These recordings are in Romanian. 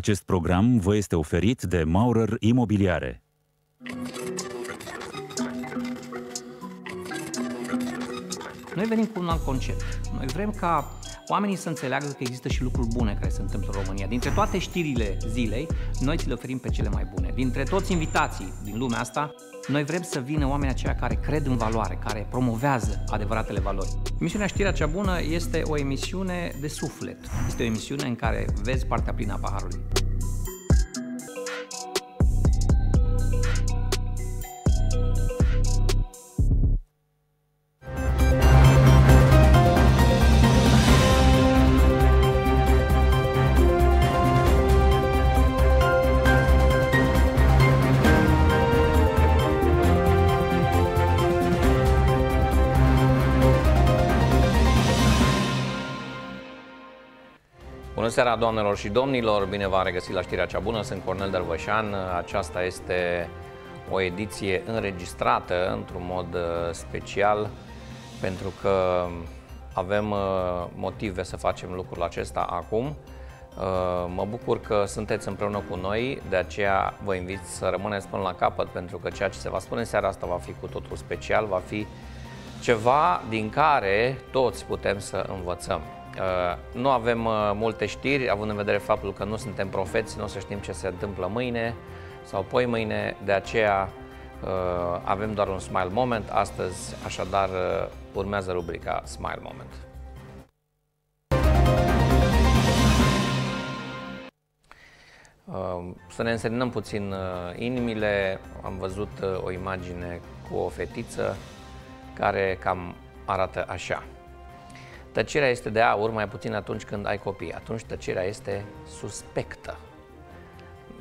Acest program vă este oferit de Maurer Imobiliare. Noi venim cu un alt concept. Noi vrem ca oamenii să înțeleagă că există și lucruri bune care se întâmplă în România. Dintre toate știrile zilei, noi ți le oferim pe cele mai bune. Dintre toți invitații din lumea asta, noi vrem să vină oamenii aceia care cred în valoare, care promovează adevăratele valori. Emisiunea Știrea cea bună este o emisiune de suflet. Este o emisiune în care vezi partea plină a paharului. Seara, doamnelor și domnilor! Bine v-am regăsit la știrea cea bună, sunt Cornel Dărvășan. Aceasta este o ediție înregistrată într-un mod uh, special pentru că avem uh, motive să facem lucrul acesta acum. Uh, mă bucur că sunteți împreună cu noi, de aceea vă invit să rămâneți până la capăt pentru că ceea ce se va spune în seara asta va fi cu totul special, va fi ceva din care toți putem să învățăm. Uh, nu avem uh, multe știri, având în vedere faptul că nu suntem profeți, nu o să știm ce se întâmplă mâine sau poi mâine, de aceea uh, avem doar un Smile Moment astăzi, așadar urmează rubrica Smile Moment. Să ne însemnăm puțin inimile, am văzut o imagine cu o fetiță care cam arată așa. Tăcerea este de aur mai puțin atunci când ai copii. Atunci tăcerea este suspectă.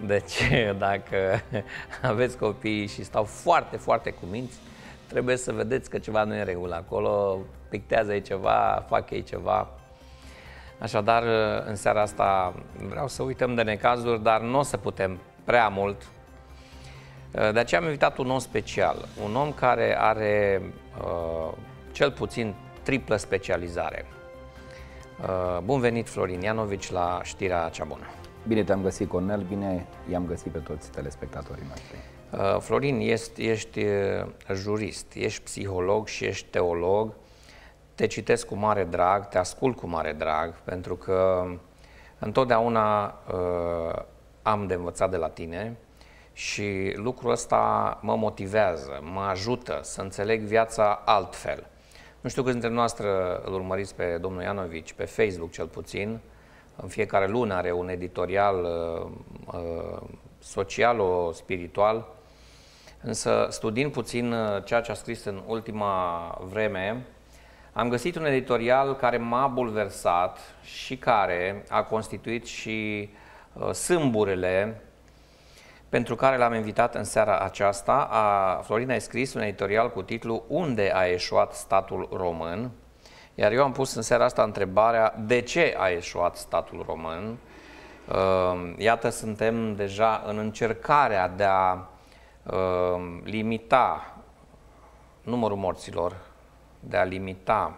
Deci, dacă aveți copii și stau foarte, foarte cuminți, trebuie să vedeți că ceva nu e în regulă acolo, pictează ei ceva, fac ei ceva. Așadar, în seara asta vreau să uităm de necazuri, dar nu o să putem prea mult. De aceea am invitat un om special, un om care are uh, cel puțin triplă specializare. Uh, bun venit, Florin Ianovici, la știrea cea bună. Bine te-am găsit, Cornel, bine i-am găsit pe toți telespectatorii noștri. Uh, Florin, ești, ești uh, jurist, ești psiholog și ești teolog. Te citesc cu mare drag, te ascult cu mare drag, pentru că întotdeauna uh, am de învățat de la tine și lucrul ăsta mă motivează, mă ajută să înțeleg viața altfel. Nu știu câți dintre noastre îl urmăriți pe domnul Ianovici, pe Facebook cel puțin. În fiecare lună are un editorial uh, uh, social-spiritual. Însă, studiind puțin uh, ceea ce a scris în ultima vreme, am găsit un editorial care m-a bulversat și care a constituit și uh, sâmburele pentru care l-am invitat în seara aceasta. A, Florina a scris un editorial cu titlul Unde a eșuat statul român? Iar eu am pus în seara asta întrebarea de ce a eșuat statul român? Ehm, iată, suntem deja în încercarea de a ehm, limita numărul morților, de a limita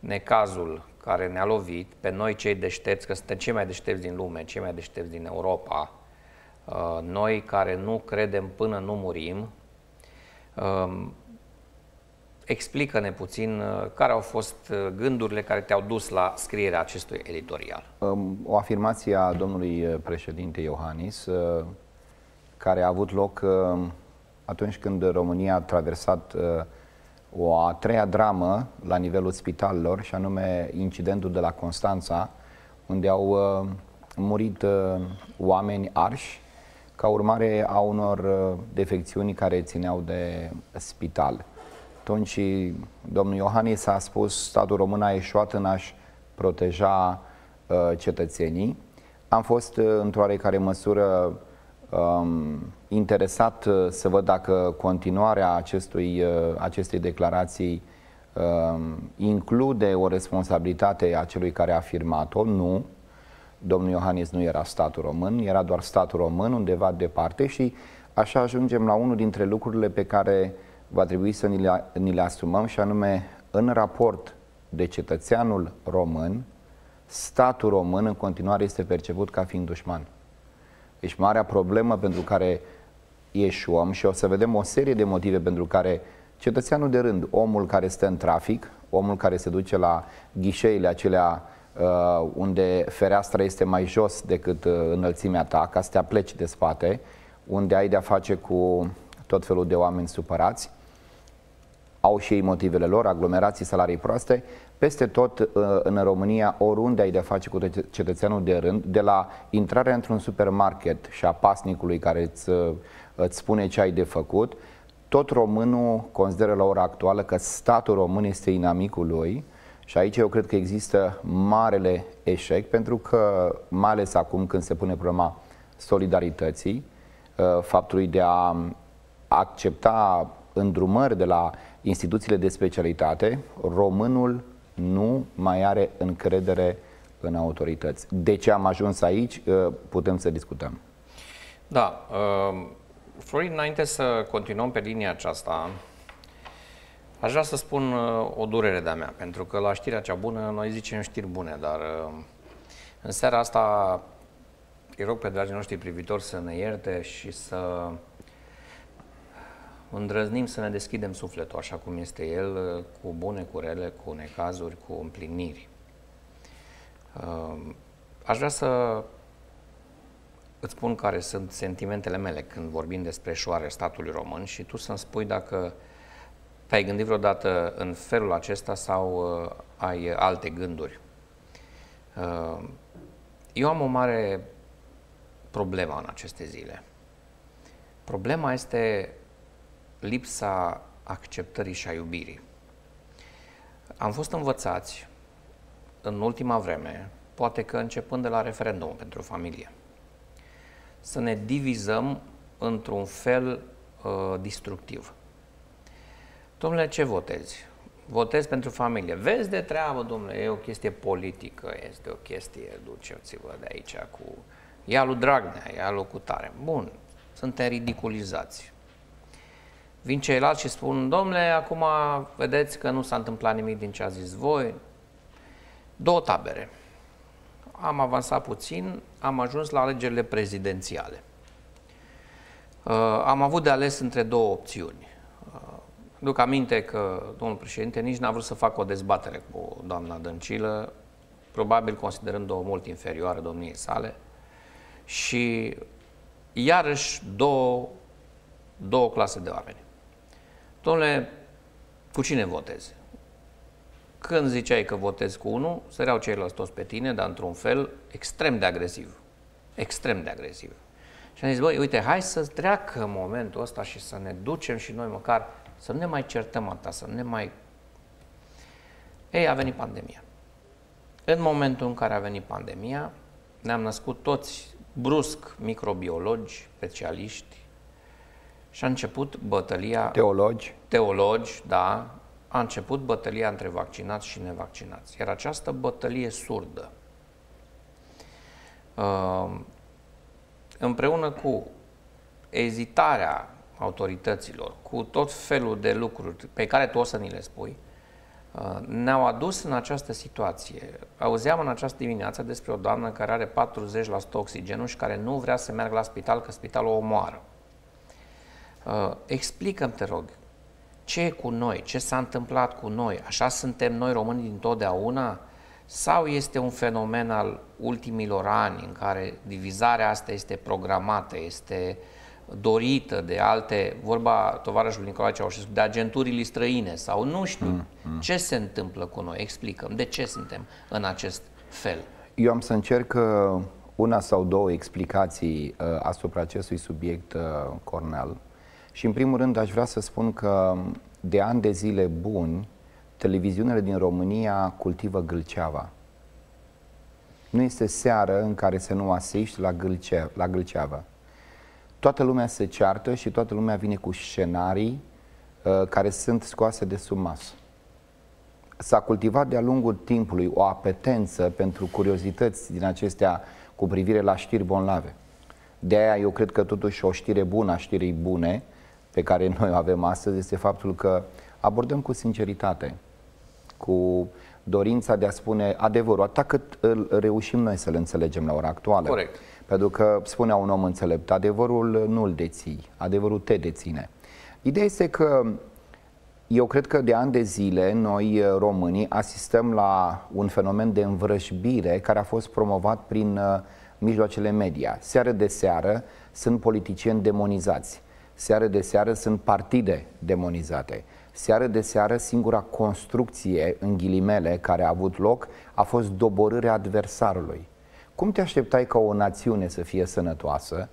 necazul care ne-a lovit pe noi cei deștepți, că suntem cei mai deștepți din lume, cei mai deștepți din Europa, Uh, noi care nu credem până nu murim, um, explică-ne puțin uh, care au fost uh, gândurile care te-au dus la scrierea acestui editorial. Um, o afirmație a domnului președinte Iohannis, care a avut loc atunci când România a traversat o a treia dramă la nivelul spitalelor, și anume incidentul de la Constanța, unde au murit oameni arși ca urmare a unor uh, defecțiuni care țineau de spital. Atunci domnul Iohannis a spus statul român a ieșuat în a-și proteja uh, cetățenii. Am fost uh, într-o oarecare măsură um, interesat uh, să văd dacă continuarea acestui, uh, acestei declarații uh, include o responsabilitate a celui care a afirmat-o. Nu, domnul Iohannis nu era statul român, era doar statul român undeva departe și așa ajungem la unul dintre lucrurile pe care va trebui să ni le, ni le asumăm și anume în raport de cetățeanul român statul român în continuare este perceput ca fiind dușman. Deci marea problemă pentru care ieșuăm și o să vedem o serie de motive pentru care cetățeanul de rând, omul care stă în trafic, omul care se duce la ghișeile acelea uh, unde fereastra este mai jos decât uh, înălțimea ta, ca să te apleci de spate, unde ai de-a face cu tot felul de oameni supărați, au și ei motivele lor, aglomerații, salarii proaste, peste tot uh, în România, oriunde ai de face cu cetățeanul de rând, de la intrarea într-un supermarket și a pasnicului care îți, uh, îți spune ce ai de făcut, tot românul consideră la ora actuală că statul român este inamicul lui și aici eu cred că există marele eșec pentru că, mai ales acum când se pune problema solidarității, uh, faptului de a accepta îndrumări de la instituțiile de specialitate, românul nu mai are încredere în autorități. De ce am ajuns aici, uh, putem să discutăm. Da. Uh, Florin, înainte să continuăm pe linia aceasta, aș vrea să spun uh, o durere de-a mea, pentru că la știrea cea bună, noi zicem știri bune, dar în seara asta îi rog pe dragii noștri privitori să ne ierte și să îndrăznim să ne deschidem sufletul așa cum este el, cu bune, cu rele, cu necazuri, cu împliniri. Aș vrea să îți spun care sunt sentimentele mele când vorbim despre șoare statului român și tu să-mi spui dacă te-ai gândit vreodată în felul acesta sau uh, ai alte gânduri. Uh, eu am o mare problemă în aceste zile. Problema este lipsa acceptării și a iubirii. Am fost învățați în ultima vreme, poate că începând de la referendum pentru familie, să ne divizăm într-un fel uh, destructiv. Domnule, ce votezi? Votez pentru familie. Vezi de treabă, domnule, e o chestie politică, este o chestie, duceți-vă de aici cu... Ia lui Dragnea, ia lui Cutare. Bun, suntem ridiculizați. Vin ceilalți și spun, domnule, acum vedeți că nu s-a întâmplat nimic din ce a zis voi. Două tabere. Am avansat puțin, am ajuns la alegerile prezidențiale. Uh, am avut de ales între două opțiuni. Uh, duc aminte că domnul președinte nici n-a vrut să facă o dezbatere cu doamna Dăncilă, probabil considerând-o mult inferioară domniei sale, și iarăși două, două clase de oameni. Domnule, cu cine votezi? Când ziceai că votezi cu unul, săreau ceilalți toți pe tine, dar într-un fel extrem de agresiv. Extrem de agresiv. Și am zis, băi, uite, hai să treacă momentul ăsta și să ne ducem și noi măcar să nu ne mai certăm atâta, să nu ne mai... Ei, a venit pandemia. În momentul în care a venit pandemia, ne-am născut toți brusc microbiologi, specialiști, și a început bătălia... Teologi. Teologi, da. A început bătălia între vaccinați și nevaccinați. Iar această bătălie surdă, uh, împreună cu ezitarea autorităților, cu tot felul de lucruri pe care tu o să ni le spui, uh, ne-au adus în această situație. Auzeam în această dimineață despre o doamnă care are 40% oxigenul și care nu vrea să meargă la spital, că spitalul o omoară. Uh, explică-mi, te rog, ce e cu noi, ce s-a întâmplat cu noi, așa suntem noi români din totdeauna sau este un fenomen al ultimilor ani în care divizarea asta este programată, este dorită de alte, vorba tovarășului Nicolae Ceaușescu, de agenturile străine sau nu știu mm, mm. ce se întâmplă cu noi, explicăm, de ce suntem în acest fel. Eu am să încerc uh, una sau două explicații uh, asupra acestui subiect, uh, Cornel. Și în primul rând aș vrea să spun că de ani de zile buni, televiziunile din România cultivă gâlceava. Nu este seară în care să nu asiști la, gâlce- la gâlceavă. Toată lumea se ceartă și toată lumea vine cu scenarii uh, care sunt scoase de sub masă. S-a cultivat de-a lungul timpului o apetență pentru curiozități din acestea cu privire la știri bonlave. De aia eu cred că totuși o știre bună a știrii bune pe care noi o avem astăzi este faptul că abordăm cu sinceritate cu dorința de a spune adevărul, atât cât îl reușim noi să-l înțelegem la ora actuală. Corect. Pentru că spunea un om înțelept, adevărul nu îl deții, adevărul te deține. Ideea este că eu cred că de ani de zile noi românii asistăm la un fenomen de învrășbire care a fost promovat prin uh, mijloacele media. Seară de seară sunt politicieni demonizați. Seară de seară sunt partide demonizate. Seară de seară singura construcție, în ghilimele, care a avut loc a fost doborârea adversarului. Cum te așteptai ca o națiune să fie sănătoasă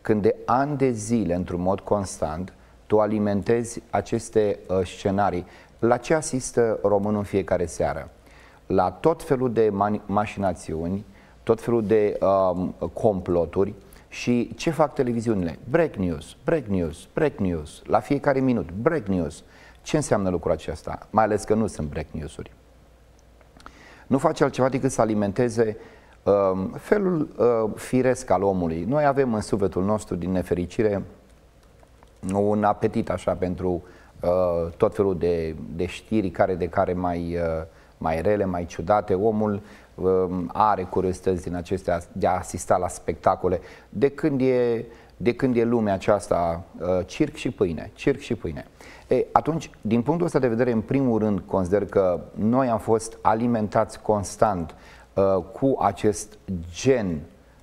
când de ani de zile, într-un mod constant, tu alimentezi aceste uh, scenarii? La ce asistă românul în fiecare seară? La tot felul de mașinațiuni, tot felul de uh, comploturi și ce fac televiziunile? Break news, break news, break news, la fiecare minut, break news. Ce înseamnă lucrul acesta? Mai ales că nu sunt break news-uri. Nu face altceva decât să alimenteze uh, felul uh, firesc al omului. Noi avem în sufletul nostru, din nefericire, un apetit așa pentru uh, tot felul de, de știri care de care mai, uh, mai rele, mai ciudate. Omul Um, are curiozități din acestea de a asista la spectacole. De când e, de când e lumea aceasta uh, circ și pâine, circ și pâine. E, atunci, din punctul ăsta de vedere, în primul rând, consider că noi am fost alimentați constant uh, cu acest gen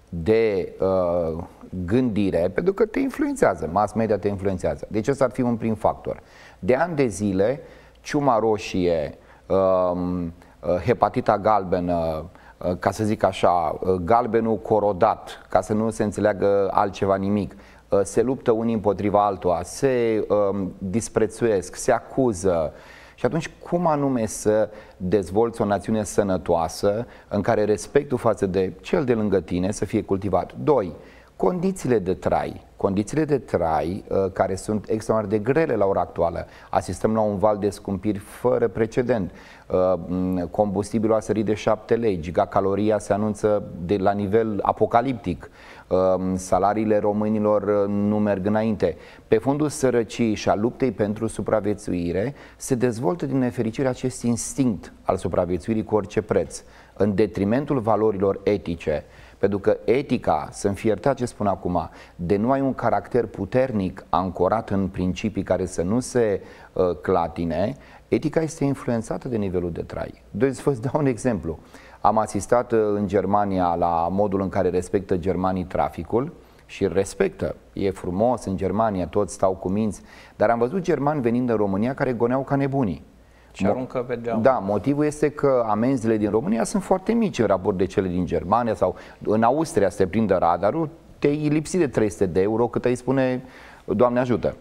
de uh, gândire, pentru că te influențează, mass media te influențează. Deci ăsta ar fi un prim factor. De ani de zile, ciuma roșie, uh, Uh, hepatita galbenă, uh, ca să zic așa, uh, galbenul corodat, ca să nu se înțeleagă altceva nimic, se luptă unii împotriva altora, se um, disprețuiesc, se acuză. Și atunci, cum anume să dezvolți o națiune sănătoasă în care respectul față de cel de lângă tine să fie cultivat? Doi, condițiile de trai. Condițiile de trai uh, care sunt extraordinar de grele la ora actuală. Asistăm la un val de scumpiri fără precedent. Uh, combustibilul a sărit de 7 lei, gigacaloria se anunță de la nivel apocaliptic. Uh, salariile românilor uh, nu merg înainte. Pe fondul sărăciei și a luptei pentru supraviețuire se dezvoltă din nefericire acest instinct al supraviețuirii cu orice preț, în detrimentul valorilor etice. Pentru că etica, să-mi fie iertat ce spun acum, de nu ai un caracter puternic ancorat în principii care să nu se uh, clatine, etica este influențată de nivelul de trai. Doi, să vă dau un exemplu. Am asistat uh, în Germania la modul în care respectă germanii traficul și respectă. E frumos în Germania, toți stau cu minți, dar am văzut germani venind în România care goneau ca nebunii. Și aruncă pe geam. Da, motivul este că amenziile din România sunt foarte mici în raport de cele din Germania sau în Austria se prinde radarul, te-ai lipsit de 300 de euro cât îi spune Doamne ajută.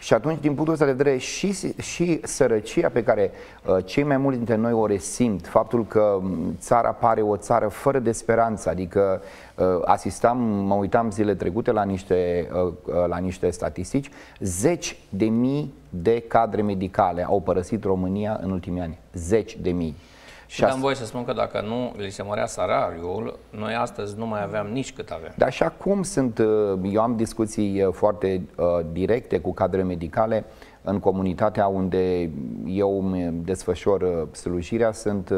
Și atunci, din punctul ăsta de vedere, și, și sărăcia pe care uh, cei mai mulți dintre noi o resimt, faptul că țara pare o țară fără de speranță, adică uh, asistam, mă uitam zile trecute la niște, uh, uh, la niște statistici, zeci de mii de cadre medicale au părăsit România în ultimii ani. Zeci de mii. Și am voie să spun că dacă nu li se mărea salariul, noi astăzi nu mai aveam nici cât avem. Dar și acum sunt, uh, eu am discuții uh, foarte uh, directe cu cadre medicale în comunitatea unde eu îmi desfășor slujirea, sunt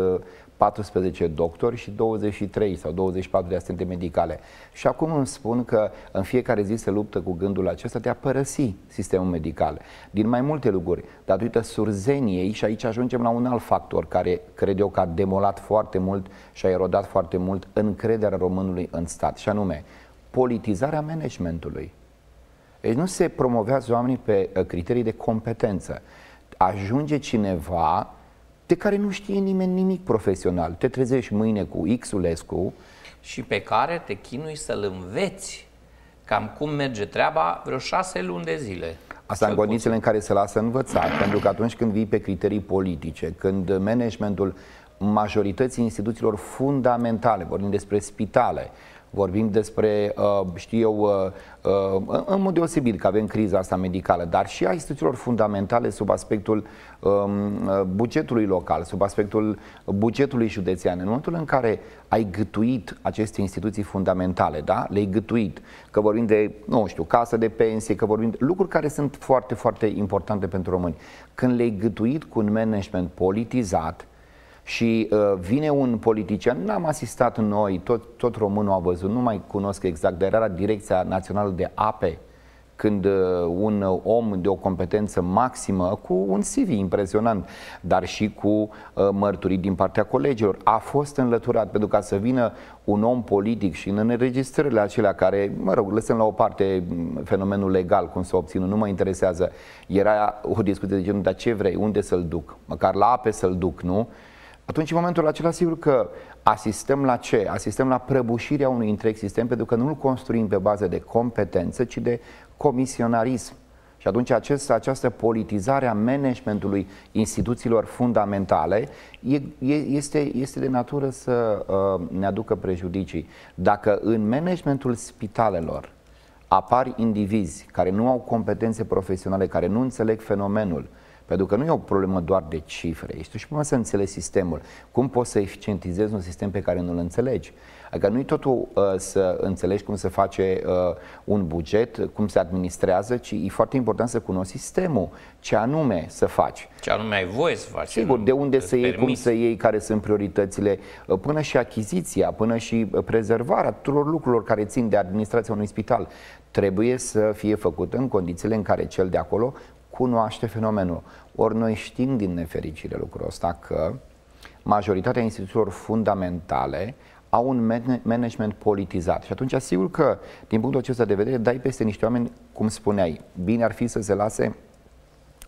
14 doctori și 23 sau 24 de asistente medicale. Și acum îmi spun că în fiecare zi se luptă cu gândul acesta de a părăsi sistemul medical. Din mai multe lucruri, datorită surzeniei și aici ajungem la un alt factor care cred eu că a demolat foarte mult și a erodat foarte mult încrederea românului în stat, și anume politizarea managementului. Deci nu se promovează oamenii pe uh, criterii de competență. Ajunge cineva de care nu știe nimeni nimic profesional. Te trezești mâine cu Xulescu și pe care te chinui să-l înveți cam cum merge treaba vreo șase luni de zile. Asta în condițiile în care se lasă învățat, pentru că atunci când vii pe criterii politice, când managementul majorității instituțiilor fundamentale, vorbim despre spitale, vorbim despre, uh, știu eu, uh, uh, în mod deosebit că avem criza asta medicală, dar și a instituțiilor fundamentale sub aspectul um, bugetului local, sub aspectul bugetului județean. În momentul în care ai gătuit aceste instituții fundamentale, da? le-ai gătuit, că vorbim de, nu știu, casă de pensie, că vorbim de lucruri care sunt foarte, foarte importante pentru români. Când le-ai gătuit cu un management politizat, și uh, vine un politician, n-am asistat noi, tot, tot românul a văzut, nu mai cunosc exact, dar era Direcția Națională de Ape, când uh, un om de o competență maximă, cu un CV impresionant, dar și cu uh, mărturii din partea colegilor, a fost înlăturat pentru ca să vină un om politic și în înregistrările acelea care, mă rog, lăsăm la o parte mm, fenomenul legal, cum să obțină, nu mă interesează, era o discuție de genul, dar ce vrei, unde să-l duc? Măcar la ape să-l duc, nu? Atunci în momentul acela sigur că asistăm la ce? Asistăm la prăbușirea unui întreg sistem pentru că nu îl construim pe bază de competență, ci de comisionarism. Și atunci acest, această politizare a managementului instituțiilor fundamentale e, e, este, este de natură să uh, ne aducă prejudicii. Dacă în managementul spitalelor apar indivizi care nu au competențe profesionale, care nu înțeleg fenomenul, pentru că nu e o problemă doar de cifre, ești și cum să înțelegi sistemul. Cum poți să eficientizezi un sistem pe care nu-l înțelegi? Adică nu e totul uh, să înțelegi cum se face uh, un buget, cum se administrează, ci e foarte important să cunoști sistemul, ce anume să faci. Ce anume ai voie să faci. Sigur, de unde să iei, cum să iei, care sunt prioritățile, uh, până și achiziția, până și uh, prezervarea tuturor lucrurilor care țin de administrația unui spital trebuie să fie făcută în condițiile în care cel de acolo cunoaște fenomenul. Ori noi știm din nefericire lucrul ăsta că majoritatea instituțiilor fundamentale au un management politizat. Și atunci, sigur că, din punctul acesta de vedere, dai peste niște oameni, cum spuneai, bine ar fi să se lase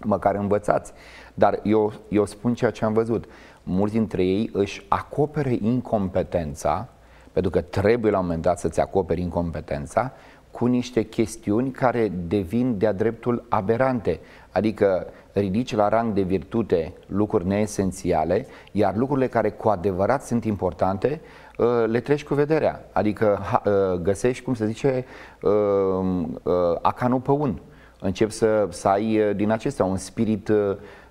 măcar învățați. Dar eu, eu spun ceea ce am văzut. Mulți dintre ei își acopere incompetența, pentru că trebuie la un moment dat să-ți acoperi incompetența, cu niște chestiuni care devin de-a dreptul aberante. Adică ridici la rang de virtute lucruri neesențiale, iar lucrurile care cu adevărat sunt importante uh, le treci cu vederea. Adică uh, găsești, cum se zice, uh, acanul pe un. Încep să, să ai din acestea un spirit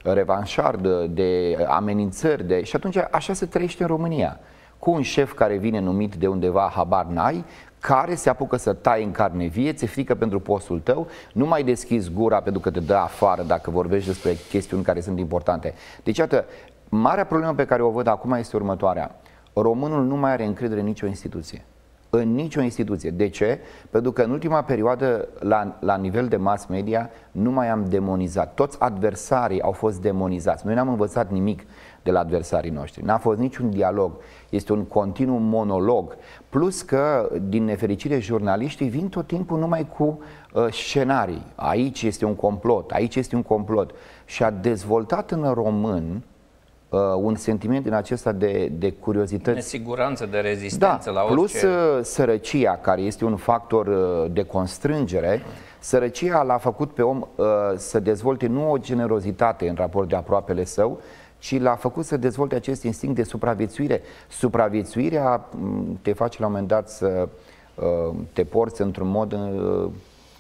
revanșard, de amenințări, de... și atunci așa se trăiește în România cu un șef care vine numit de undeva, habar n-ai, care se apucă să tai în carne vie, ți frică pentru postul tău, nu mai deschizi gura pentru că te dă afară dacă vorbești despre chestiuni care sunt importante. Deci, iată, marea problemă pe care o văd acum este următoarea. Românul nu mai are încredere în nicio instituție. În nicio instituție. De ce? Pentru că în ultima perioadă, la, la nivel de mass media, nu mai am demonizat. Toți adversarii au fost demonizați. Noi n-am învățat nimic de la adversarii noștri. N-a fost niciun dialog, este un continuu monolog. Plus că, din nefericire, jurnaliștii vin tot timpul numai cu uh, scenarii. Aici este un complot, aici este un complot. Și a dezvoltat în român uh, un sentiment din acesta de, de curiozitate. Nesiguranță, de rezistență da, la orice... plus uh, sărăcia, care este un factor uh, de constrângere, sărăcia l-a făcut pe om uh, să dezvolte nu o generozitate în raport de aproapele său, ci l-a făcut să dezvolte acest instinct de supraviețuire. Supraviețuirea te face la un moment dat să uh, te porți într-un mod uh,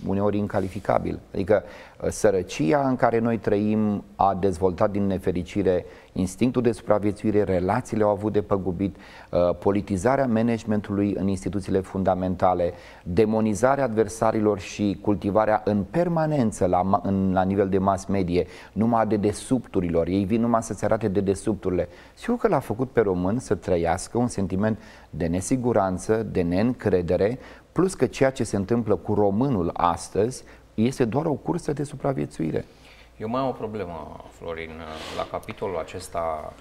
uneori incalificabil. Adică uh, sărăcia în care noi trăim a dezvoltat din nefericire instinctul de supraviețuire, relațiile au avut de păgubit, uh, politizarea managementului în instituțiile fundamentale, demonizarea adversarilor și cultivarea în permanență la, în, la nivel de mass medie, numai de desubturilor. Ei vin numai să-ți arate de desubturile. Sigur că l-a făcut pe român să trăiască un sentiment de nesiguranță, de neîncredere, plus că ceea ce se întâmplă cu românul astăzi este doar o cursă de supraviețuire. Eu mai am o problemă, Florin, la capitolul acesta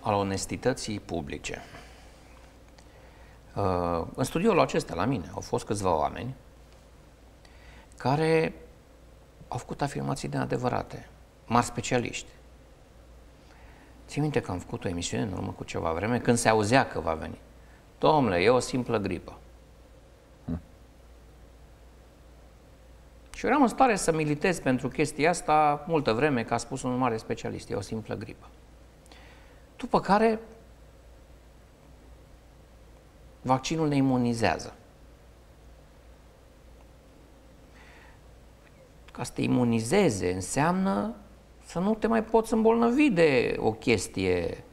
al onestității publice. Uh, în studioul acesta, la mine, au fost câțiva oameni care au făcut afirmații neadevărate, mari specialiști. Țin minte că am făcut o emisiune în urmă cu ceva vreme, când se auzea că va veni. Domnule, e o simplă gripă. Și eram în stare să militez pentru chestia asta multă vreme, că a spus un mare specialist, e o simplă gripă. După care, Vaccinul ne imunizează. Ca să te imunizeze înseamnă să nu te mai poți îmbolnăvi de o chestie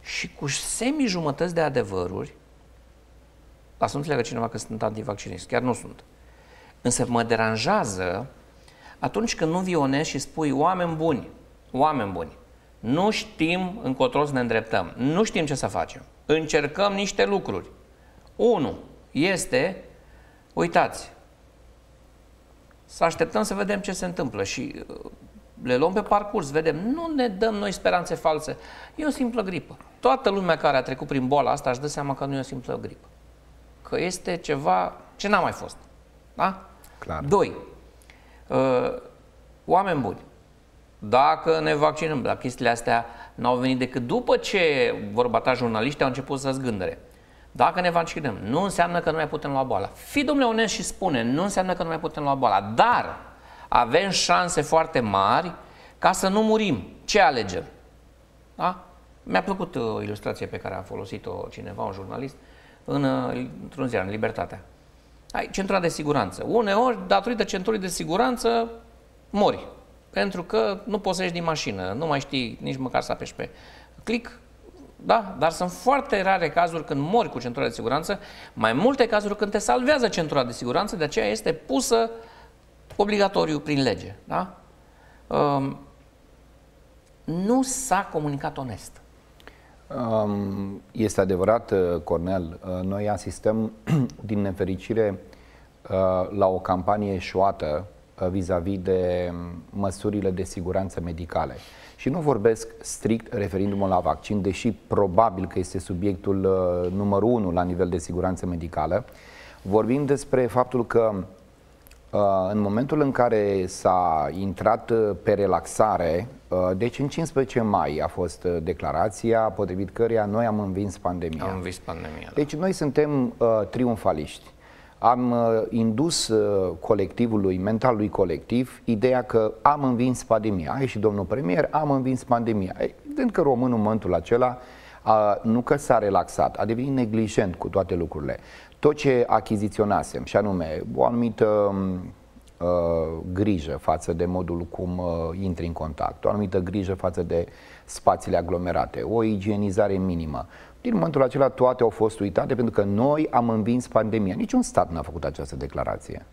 și cu semi-jumătăți de adevăruri, la să nu înțeleagă cineva că sunt antivaccinist, chiar nu sunt. Însă mă deranjează atunci când nu vionezi și spui oameni buni, oameni buni, nu știm încotro să ne îndreptăm, nu știm ce să facem, încercăm niște lucruri. Unu este, uitați, să așteptăm să vedem ce se întâmplă și uh, le luăm pe parcurs, vedem, nu ne dăm noi speranțe false. E o simplă gripă. Toată lumea care a trecut prin boala asta își dă seama că nu e o simplă gripă. Că este ceva ce n-a mai fost. Da? Clar. Doi, uh, oameni buni. Dacă ne vaccinăm, la chestiile astea n-au venit decât după ce, vorba ta, jurnaliștii au început să zgândere. Dacă ne vaccinăm, nu înseamnă că nu mai putem lua boala. Fii, domnule, onest și spune, nu înseamnă că nu mai putem lua boala, dar avem șanse foarte mari ca să nu murim. Ce alegem? Da? Mi-a plăcut o uh, ilustrație pe care a folosit-o cineva, un jurnalist, în, uh, într-un ziar, în Libertatea. Ai centura de siguranță. Uneori, datorită centurii de siguranță, mori. Pentru că nu poți să ieși din mașină, nu mai știi nici măcar să apeși pe click, da? Dar sunt foarte rare cazuri când mori cu centura de siguranță, mai multe cazuri când te salvează centura de siguranță, de aceea este pusă obligatoriu prin lege. Da? Um, nu s-a comunicat onest. Um, este adevărat, uh, Cornel, uh, noi asistăm din nefericire uh, la o campanie eșuată vis-a-vis -vis de măsurile de siguranță medicale. Și nu vorbesc strict referindu-mă la vaccin, deși probabil că este subiectul numărul unu la nivel de siguranță medicală. Vorbim despre faptul că Uh, în momentul în care s-a intrat uh, pe relaxare, uh, deci în 15 mai a fost declarația potrivit căreia noi am învins pandemia. Am învins pandemia. Da. Deci noi suntem uh, triumfaliști. Am uh, indus uh, colectivului, mentalului colectiv, ideea că am învins pandemia. Ai și domnul premier, am învins pandemia. Evident că românul în momentul acela a, nu că s-a relaxat, a devenit neglijent cu toate lucrurile tot ce achiziționasem, și anume o anumită uh, grijă față de modul cum uh, intri în contact, o anumită grijă față de spațiile aglomerate, o igienizare minimă. Din momentul acela toate au fost uitate pentru că noi am învins pandemia. Niciun stat n-a făcut această declarație.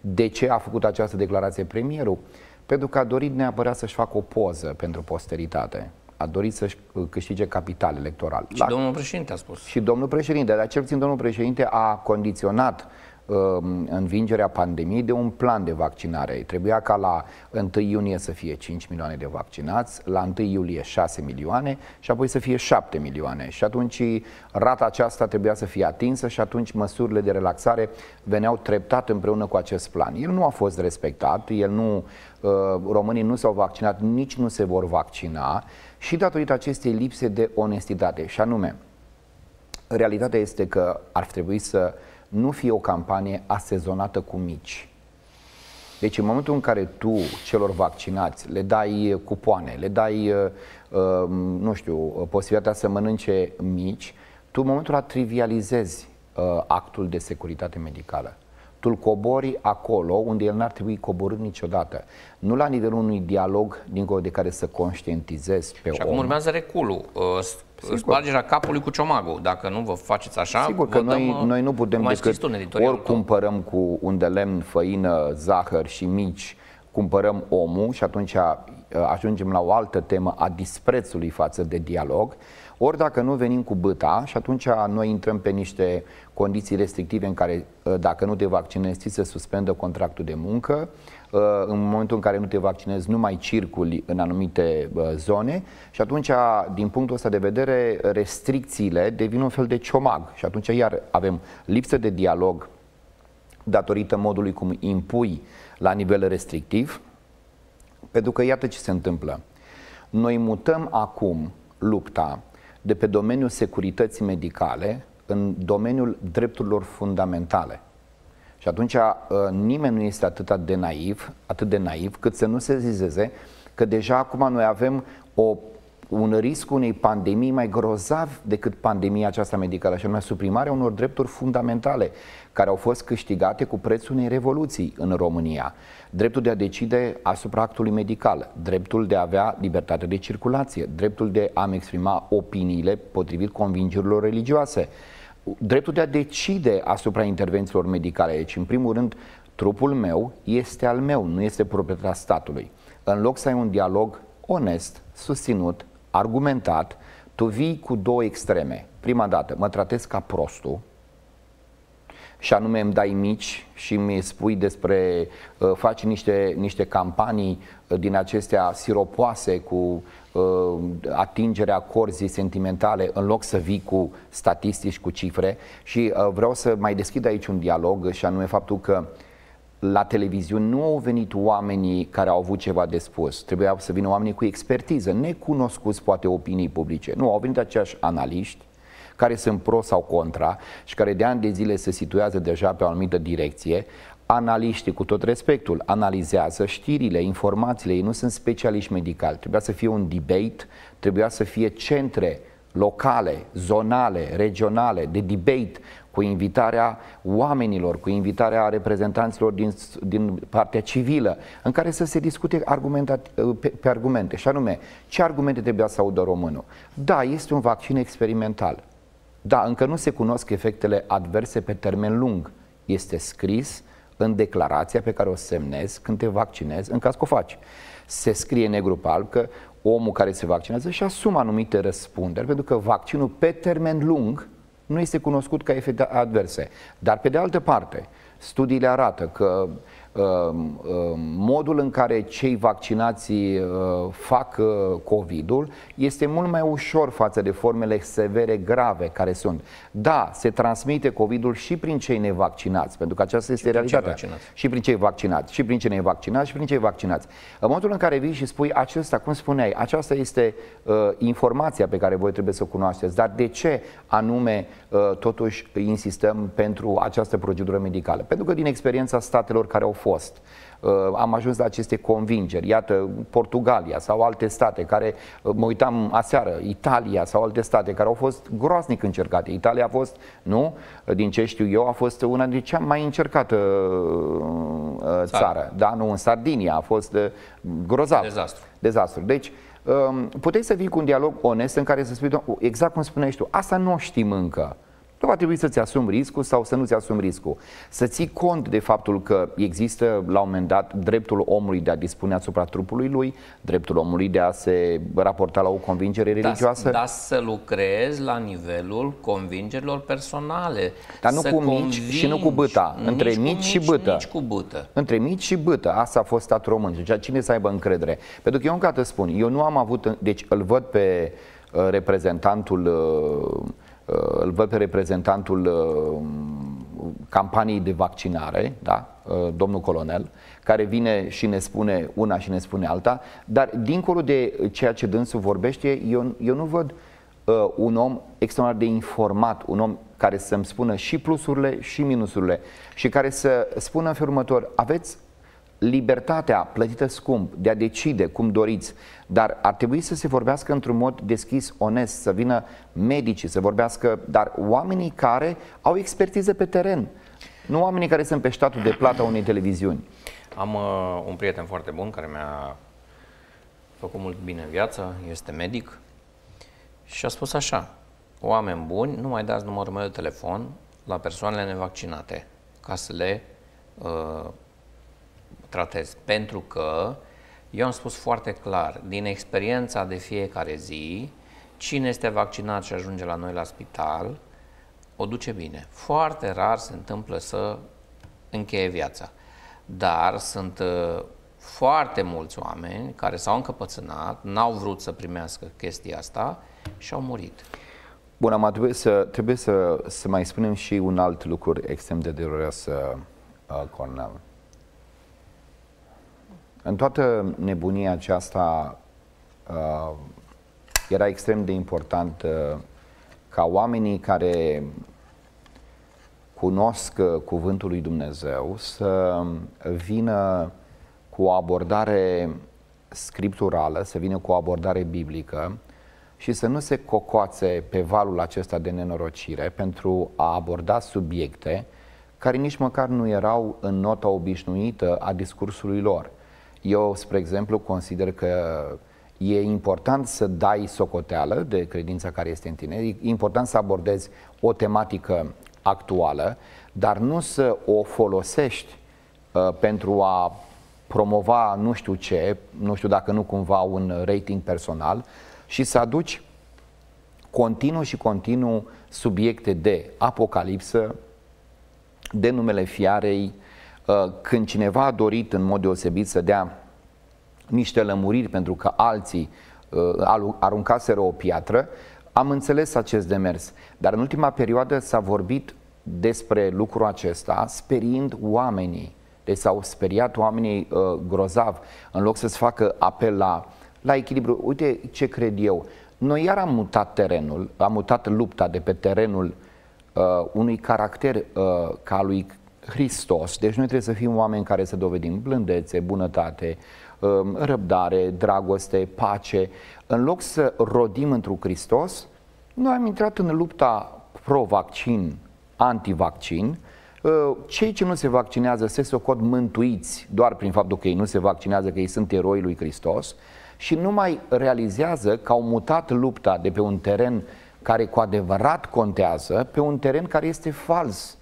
De ce a făcut această declarație premierul? Pentru că a dorit neapărat să-și facă o poză pentru posteritate a dorit să-și uh, câștige capital electoral. Și La... domnul președinte a spus. Și domnul președinte, dar cel puțin domnul președinte a condiționat um, învingerea pandemiei de un plan de vaccinare. Trebuia ca la 1 iunie să fie 5 milioane de vaccinați, la 1 iulie 6 milioane și apoi să fie 7 milioane. Și atunci rata aceasta trebuia să fie atinsă și atunci măsurile de relaxare veneau treptat împreună cu acest plan. El nu a fost respectat, el nu, uh, românii nu s-au vaccinat, nici nu se vor vaccina și datorită acestei lipse de onestitate. Și anume, realitatea este că ar trebui să nu fie o campanie asezonată cu mici. Deci în momentul în care tu celor vaccinați le dai cupoane, le dai, uh, uh, nu știu, posibilitatea să mănânce mici, tu în momentul ăla trivializezi uh, actul de securitate medicală tu îl cobori acolo unde el n-ar trebui coborât niciodată. Nu la nivelul unui dialog dincolo de care să conștientizezi pe și om. acum urmează reculul, uh, spargerea capului cu ciomagul. Dacă nu vă faceți așa, Sigur că noi, dăm, uh, noi nu putem decât ori cumpărăm cu un de lemn, făină, zahăr și mici, cumpărăm omul și atunci uh, ajungem la o altă temă a disprețului față de dialog, ori dacă nu venim cu băta și atunci noi intrăm pe niște condiții restrictive în care uh, dacă nu te vaccinezi, ți se suspendă contractul de muncă, uh, în momentul în care nu te vaccinezi, nu mai circuli în anumite uh, zone. Și atunci, din punctul ăsta de vedere, restricțiile devin un fel de ciomag. Și atunci iar avem lipsă de dialog datorită modului cum impui la nivel restrictiv, pentru că iată ce se întâmplă. Noi mutăm acum lupta de pe domeniul securității medicale în domeniul drepturilor fundamentale. Și atunci uh, nimeni nu este atât de naiv, atât de naiv, cât să nu se zizeze că deja acum noi avem o un risc unei pandemii mai grozav decât pandemia aceasta medicală, și anume suprimarea unor drepturi fundamentale care au fost câștigate cu prețul unei revoluții în România. Dreptul de a decide asupra actului medical, dreptul de a avea libertate de circulație, dreptul de a-mi exprima opiniile potrivit convingerilor religioase, dreptul de a decide asupra intervențiilor medicale. Deci, în primul rând, trupul meu este al meu, nu este proprietatea statului. În loc să ai un dialog onest, susținut, argumentat, tu vii cu două extreme. Prima dată, mă tratezi ca prostul, și anume îmi dai mici și mi spui despre, uh, faci niște, niște campanii uh, din acestea siropoase cu uh, atingerea corzii sentimentale în loc să vii cu statistici, cu cifre și uh, vreau să mai deschid aici un dialog și anume faptul că uh, la televiziune nu au venit oamenii care au avut ceva de spus. Trebuia să vină oamenii cu expertiză, necunoscuți poate opinii publice. Nu, au venit aceiași analiști care sunt pro sau contra și care de ani de zile se situează deja pe o anumită direcție, analiștii, cu tot respectul, analizează știrile, informațiile, ei nu sunt specialiști medicali. Trebuia să fie un debate, trebuia să fie centre locale, zonale, regionale, de debate, cu invitarea oamenilor, cu invitarea reprezentanților din, din partea civilă, în care să se discute argumentat, pe, pe argumente. Și anume, ce argumente trebuia să audă românul? Da, este un vaccin experimental. Da, încă nu se cunosc efectele adverse pe termen lung. Este scris în declarația pe care o semnezi când te vaccinezi, în caz că o faci. Se scrie negru pe alb că omul care se vaccinează și asumă anumite răspunderi, pentru că vaccinul pe termen lung nu este cunoscut ca efecte adverse. Dar pe de altă parte, studiile arată că Um, um, modul în care cei vaccinați uh, fac uh, COVID-ul este mult mai ușor față de formele severe grave care sunt. Da, se transmite COVID-ul și prin cei nevaccinați, pentru că aceasta este și realitatea. Și prin cei vaccinați, și prin cei nevaccinați, și prin cei vaccinați. În momentul în care vii și spui acesta, cum spuneai, aceasta este uh, informația pe care voi trebuie să o cunoașteți, dar de ce anume uh, totuși insistăm pentru această procedură medicală? Pentru că din experiența statelor care au fost. Uh, am ajuns la aceste convingeri. Iată, Portugalia sau alte state care, uh, mă uitam aseară, Italia sau alte state care au fost groaznic încercate. Italia a fost, nu, din ce știu eu, a fost una dintre cea mai încercată uh, țară. Da, nu, în Sardinia a fost grozav. Dezastru. Dezastru. Deci, um, puteți să vii cu un dialog onest în care să spui, exact cum spuneai tu, asta nu o știm încă. Tu va trebui să-ți asumi riscul sau să nu-ți asumi riscul. Să ții cont de faptul că există la un moment dat dreptul omului de a dispune asupra trupului lui, dreptul omului de a se raporta la o convingere da, religioasă. Da, să lucrezi la nivelul convingerilor personale. Dar nu cu mici și nu cu băta. Între mici, mici și bătă. Nici cu bătă. Între mici și bătă. Asta a fost stat român. Deci cine să aibă încredere? Pentru că eu încă te spun, eu nu am avut, deci îl văd pe uh, reprezentantul uh, Uh, îl văd pe reprezentantul uh, campaniei de vaccinare, da? Uh, domnul colonel, care vine și ne spune una și ne spune alta, dar dincolo de ceea ce dânsul vorbește, eu, eu nu văd uh, un om extraordinar de informat, un om care să-mi spună și plusurile și minusurile și care să spună în felul următor, aveți libertatea plătită scump de a decide cum doriți, dar ar trebui să se vorbească într-un mod deschis, onest, să vină medicii, să vorbească, dar oamenii care au expertiză pe teren, nu oamenii care sunt pe statul de plată a unei televiziuni. Am uh, un prieten foarte bun care mi-a făcut mult bine în viață, este medic și a spus așa, oameni buni, nu mai dați numărul meu de telefon la persoanele nevaccinate ca să le uh, tratez. Pentru că eu am spus foarte clar, din experiența de fiecare zi, cine este vaccinat și ajunge la noi la spital, o duce bine. Foarte rar se întâmplă să încheie viața. Dar sunt uh, foarte mulți oameni care s-au încăpățânat, n-au vrut să primească chestia asta și au murit. Bun, am trebuie să, trebuie să, să mai spunem și un alt lucru extrem de dureros, uh, Cornel. În toată nebunia aceasta uh, era extrem de important uh, ca oamenii care cunosc uh, cuvântul lui Dumnezeu să vină cu o abordare scripturală, să vină cu o abordare biblică, și să nu se cocoațe pe valul acesta de nenorocire pentru a aborda subiecte care nici măcar nu erau în nota obișnuită a discursului lor. Eu, spre exemplu, consider că e important să dai socoteală de credința care este în tine, e important să abordezi o tematică actuală, dar nu să o folosești uh, pentru a promova nu știu ce, nu știu dacă nu cumva un rating personal și să aduci continuu și continuu subiecte de apocalipsă, de numele fiarei, uh, când cineva a dorit în mod deosebit să dea niște lămuriri pentru că alții uh, aruncaseră o piatră, am înțeles acest demers. Dar în ultima perioadă s-a vorbit despre lucrul acesta, sperind oamenii. Deci s-au speriat oamenii uh, grozav, în loc să-ți facă apel la, la echilibru. Uite ce cred eu. Noi iar am mutat terenul, am mutat lupta de pe terenul uh, unui caracter uh, ca lui Hristos. Deci noi trebuie să fim oameni care să dovedim blândețe, bunătate, uh, răbdare, dragoste, pace. În loc să rodim într Hristos, noi am intrat în lupta pro-vaccin, anti-vaccin, uh, cei ce nu se vaccinează se socot mântuiți doar prin faptul că ei nu se vaccinează, că ei sunt eroi lui Hristos și nu mai realizează că au mutat lupta de pe un teren care cu adevărat contează pe un teren care este fals.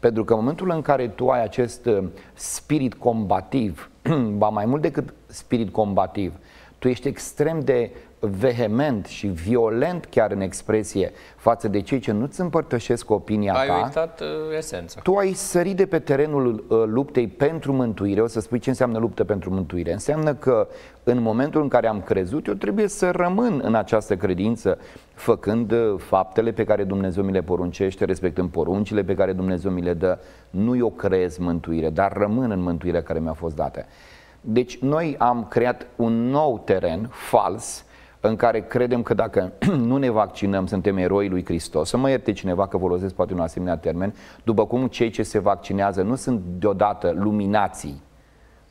Pentru că în momentul în care tu ai acest uh, spirit combativ, ba mai mult decât spirit combativ, tu ești extrem de vehement și violent chiar în expresie față de cei ce nu-ți împărtășesc opinia ai ta. Ai uitat uh, esența. Tu ai sărit de pe terenul uh, luptei pentru mântuire. O să spui ce înseamnă luptă pentru mântuire. Înseamnă că în momentul în care am crezut, eu trebuie să rămân în această credință, făcând uh, faptele pe care Dumnezeu mi le poruncește, respectând poruncile pe care Dumnezeu mi le dă. Nu eu creez mântuire, dar rămân în mântuirea care mi-a fost dată. Deci noi am creat un nou teren fals în care credem că dacă nu ne vaccinăm, suntem eroi lui Hristos. Să mă ierte cineva că folosesc poate un asemenea termen, după cum cei ce se vaccinează nu sunt deodată luminații,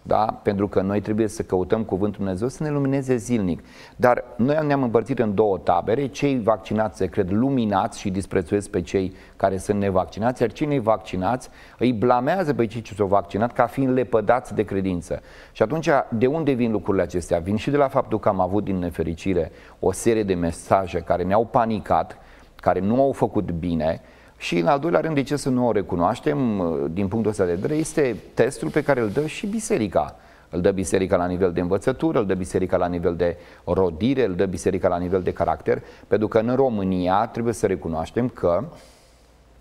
da? pentru că noi trebuie să căutăm cuvântul Dumnezeu să ne lumineze zilnic. Dar noi ne-am împărțit în două tabere, cei vaccinați se cred luminați și disprețuiesc pe cei care sunt nevaccinați, iar cei nevaccinați îi blamează pe cei ce s-au vaccinat ca fiind lepădați de credință. Și atunci, de unde vin lucrurile acestea? Vin și de la faptul că am avut din nefericire o serie de mesaje care ne-au panicat, care nu au făcut bine, și în al doilea rând, de ce să nu o recunoaștem uh, din punctul ăsta de vedere, este testul pe care îl dă și biserica. Îl dă biserica la nivel de învățătură, îl dă biserica la nivel de rodire, îl dă biserica la nivel de caracter, pentru că în România trebuie să recunoaștem că,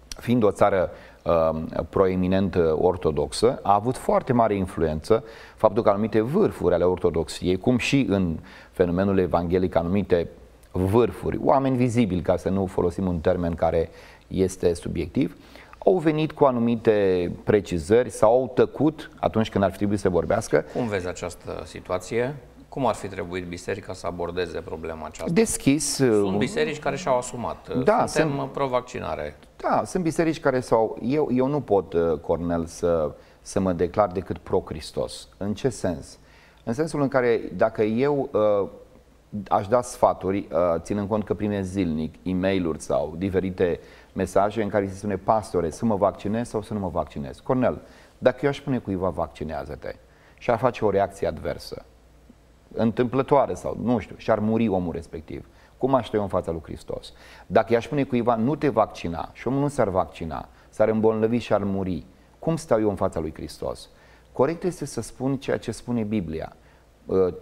fiind o țară uh, proeminent ortodoxă, a avut foarte mare influență faptul că anumite vârfuri ale ortodoxiei, cum și în fenomenul evanghelic anumite vârfuri, oameni vizibili, ca să nu folosim un termen care este subiectiv, au venit cu anumite precizări sau au tăcut atunci când ar fi trebuit să vorbească. Cum vezi această situație? Cum ar fi trebuit biserica să abordeze problema aceasta? Deschis. Sunt uh, biserici care și-au asumat. Da, Suntem sunt, pro-vaccinare. Da, sunt biserici care s-au... Eu, eu nu pot, uh, Cornel, să, să mă declar decât pro-Hristos. În ce sens? În sensul în care dacă eu uh, aș da sfaturi, uh, ținând cont că primesc zilnic e mail sau diferite mesaje în care se spune, pastore, să mă vaccinez sau să nu mă vaccinez. Cornel, dacă eu aș spune cuiva vaccinează-te și ar face o reacție adversă, întâmplătoare sau nu știu, și ar muri omul respectiv, cum aș eu în fața lui Hristos? Dacă i-aș spune cuiva nu te vaccina și omul nu s-ar vaccina, s-ar îmbolnăvi și ar muri, cum stau eu în fața lui Hristos? Corect este să spun ceea ce spune Biblia.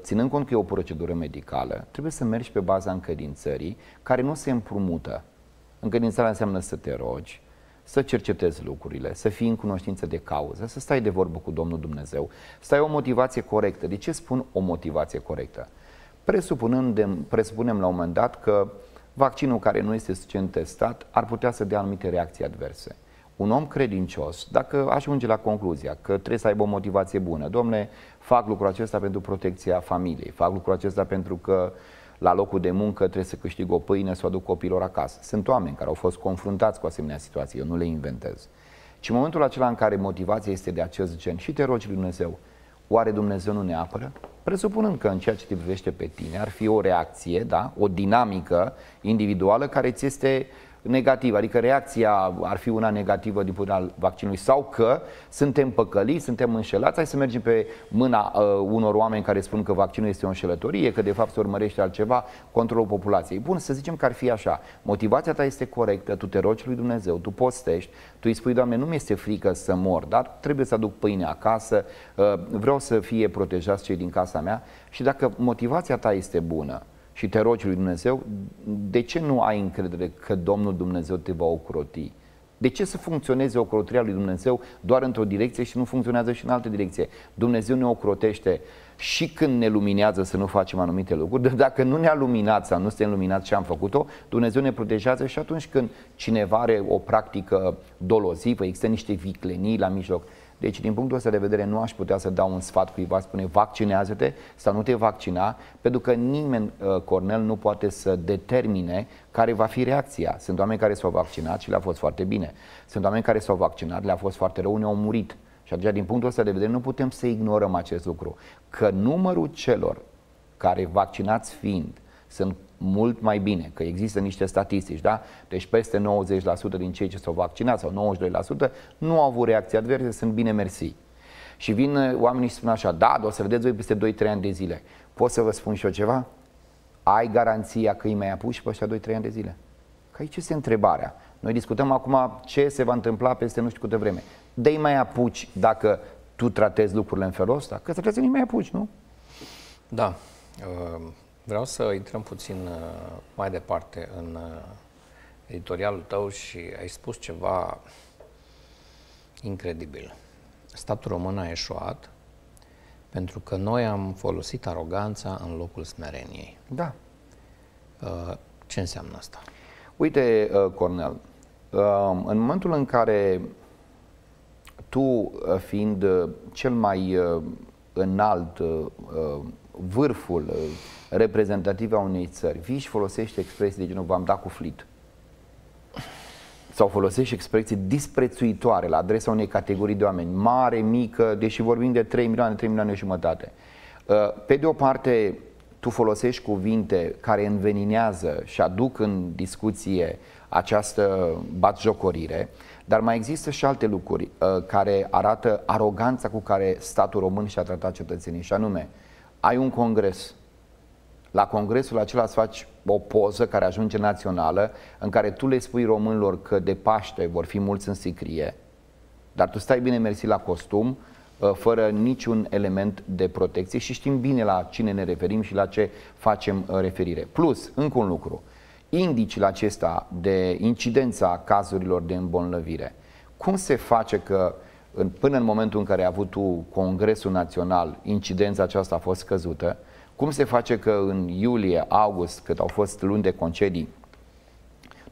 Ținând cont că e o procedură medicală, trebuie să mergi pe baza încredințării care nu se împrumută Încredințarea înseamnă să te rogi, să cercetezi lucrurile, să fii în cunoștință de cauză, să stai de vorbă cu Domnul Dumnezeu, să ai o motivație corectă. De ce spun o motivație corectă? Presupunând, presupunem la un moment dat că vaccinul care nu este suficient testat ar putea să dea anumite reacții adverse. Un om credincios, dacă ajunge la concluzia că trebuie să aibă o motivație bună, domne, fac lucrul acesta pentru protecția familiei, fac lucrul acesta pentru că uh, la locul de muncă trebuie să câștig o pâine, să o aduc copilor acasă. Sunt oameni care au fost confruntați cu asemenea situații, eu nu le inventez. Și în momentul acela în care motivația este de acest gen și te rogi lui Dumnezeu, oare Dumnezeu nu ne apără? Presupunând că în ceea ce te privește pe tine ar fi o reacție, da? o dinamică individuală care ți este negativ, adică reacția ar fi una negativă din punctul al vaccinului sau că suntem păcăliți, suntem înșelați, hai să mergem pe mâna uh, unor oameni care spun că vaccinul este o înșelătorie, că de fapt se urmărește altceva, controlul populației. Bun, să zicem că ar fi așa. Motivația ta este corectă, tu te rogi lui Dumnezeu, tu postești, tu îi spui, Doamne, nu mi este frică să mor, dar trebuie să aduc pâine acasă, uh, vreau să fie protejați cei din casa mea și dacă motivația ta este bună, și te rogi lui Dumnezeu, de ce nu ai încredere că Domnul Dumnezeu te va ocroti? De ce să funcționeze ocrotirea lui Dumnezeu doar într-o direcție și nu funcționează și în altă direcție? Dumnezeu ne ocrotește și când ne luminează să nu facem anumite lucruri, dar dacă nu ne-a luminat sau nu suntem luminați și am făcut-o, Dumnezeu ne protejează și atunci când cineva are o practică dolozivă, există niște viclenii la mijloc, deci, din punctul ăsta de vedere, nu aș putea să dau un sfat cuiva, spune vaccinează-te sau nu te vaccina, pentru că nimeni, uh, Cornel, nu poate să determine care va fi reacția. Sunt oameni care s-au vaccinat și le-a fost foarte bine. Sunt oameni care s-au vaccinat, le-a fost foarte rău, ne-au murit. Și atunci, din punctul ăsta de vedere, nu putem să ignorăm acest lucru. Că numărul celor care vaccinați fiind sunt mult mai bine, că există niște statistici, da? Deci peste 90% din cei ce s-au vaccinat sau 92% nu au avut reacții adverse, sunt bine mersi. Și vin uh, oamenii și spun așa, da, o să vedeți voi peste 2-3 ani de zile. Pot să vă spun și eu ceva? Ai garanția că îi mai apuci pe ăștia 2-3 ani de zile? Că aici este întrebarea. Noi discutăm acum ce se va întâmpla peste nu știu câte vreme. De mai apuci dacă tu tratezi lucrurile în felul ăsta? Că să trebuie să mai apuci, nu? Da. Uh Vreau să intrăm puțin uh, mai departe în uh, editorialul tău și ai spus ceva incredibil. Statul român a eșuat pentru că noi am folosit aroganța în locul smereniei. Da. Uh, ce înseamnă asta? Uite, Cornel, în momentul în care tu, fiind cel mai înalt, vârful reprezentative a unei țări, vii și folosești expresii de genul v-am dat cu flit sau folosești expresii disprețuitoare la adresa unei categorii de oameni, mare, mică, deși vorbim de 3 milioane, 3 milioane și jumătate. Uh, pe de o parte, tu folosești cuvinte care înveninează și aduc în discuție această batjocorire, dar mai există și alte lucruri uh, care arată aroganța cu care statul român și-a tratat cetățenii, și anume, ai un congres la congresul acela să faci o poză care ajunge națională în care tu le spui românilor că de Paște vor fi mulți în sicrie, dar tu stai bine mersi la costum, ă, fără niciun element de protecție și știm bine la cine ne referim și la ce facem ă, referire. Plus, încă un lucru, indiciile acesta de incidența cazurilor de îmbolnăvire. Cum se face că în, până în momentul în care ai avut tu Congresul Național, incidența aceasta a fost scăzută, cum se face că în iulie, august, cât au fost luni de concedii,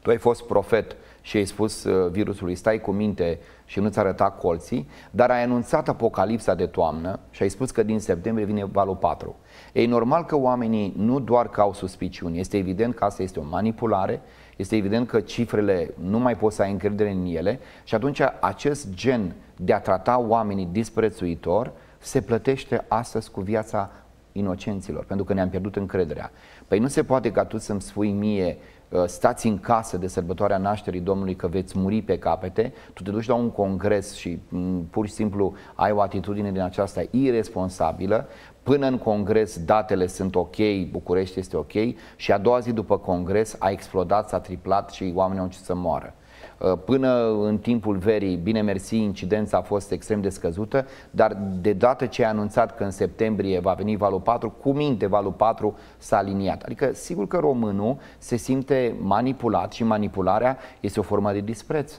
tu ai fost profet și ai spus uh, virusului stai cu minte și nu-ți arăta colții, dar ai anunțat apocalipsa de toamnă și ai spus că din septembrie vine valul 4. E normal că oamenii nu doar că au suspiciuni, este evident că asta este o manipulare, este evident că cifrele nu mai poți să ai încredere în ele și atunci acest gen de a trata oamenii disprețuitor se plătește astăzi cu viața inocenților, pentru că ne-am pierdut încrederea. Păi nu se poate ca tu să-mi spui mie uh, stați în casă de sărbătoarea nașterii Domnului că veți muri pe capete, tu te duci la un congres și mm, pur și simplu ai o atitudine din aceasta irresponsabilă, până în congres datele sunt ok, București este ok și a doua zi după congres a explodat, s-a triplat și oamenii au început să moară. Uh, până în timpul verii, bine mersi, incidența a fost extrem de scăzută, dar de dată ce a anunțat că în septembrie va veni valul 4, cu minte valul 4 s-a aliniat. Adică sigur că românul se simte manipulat și manipularea este o formă de dispreț.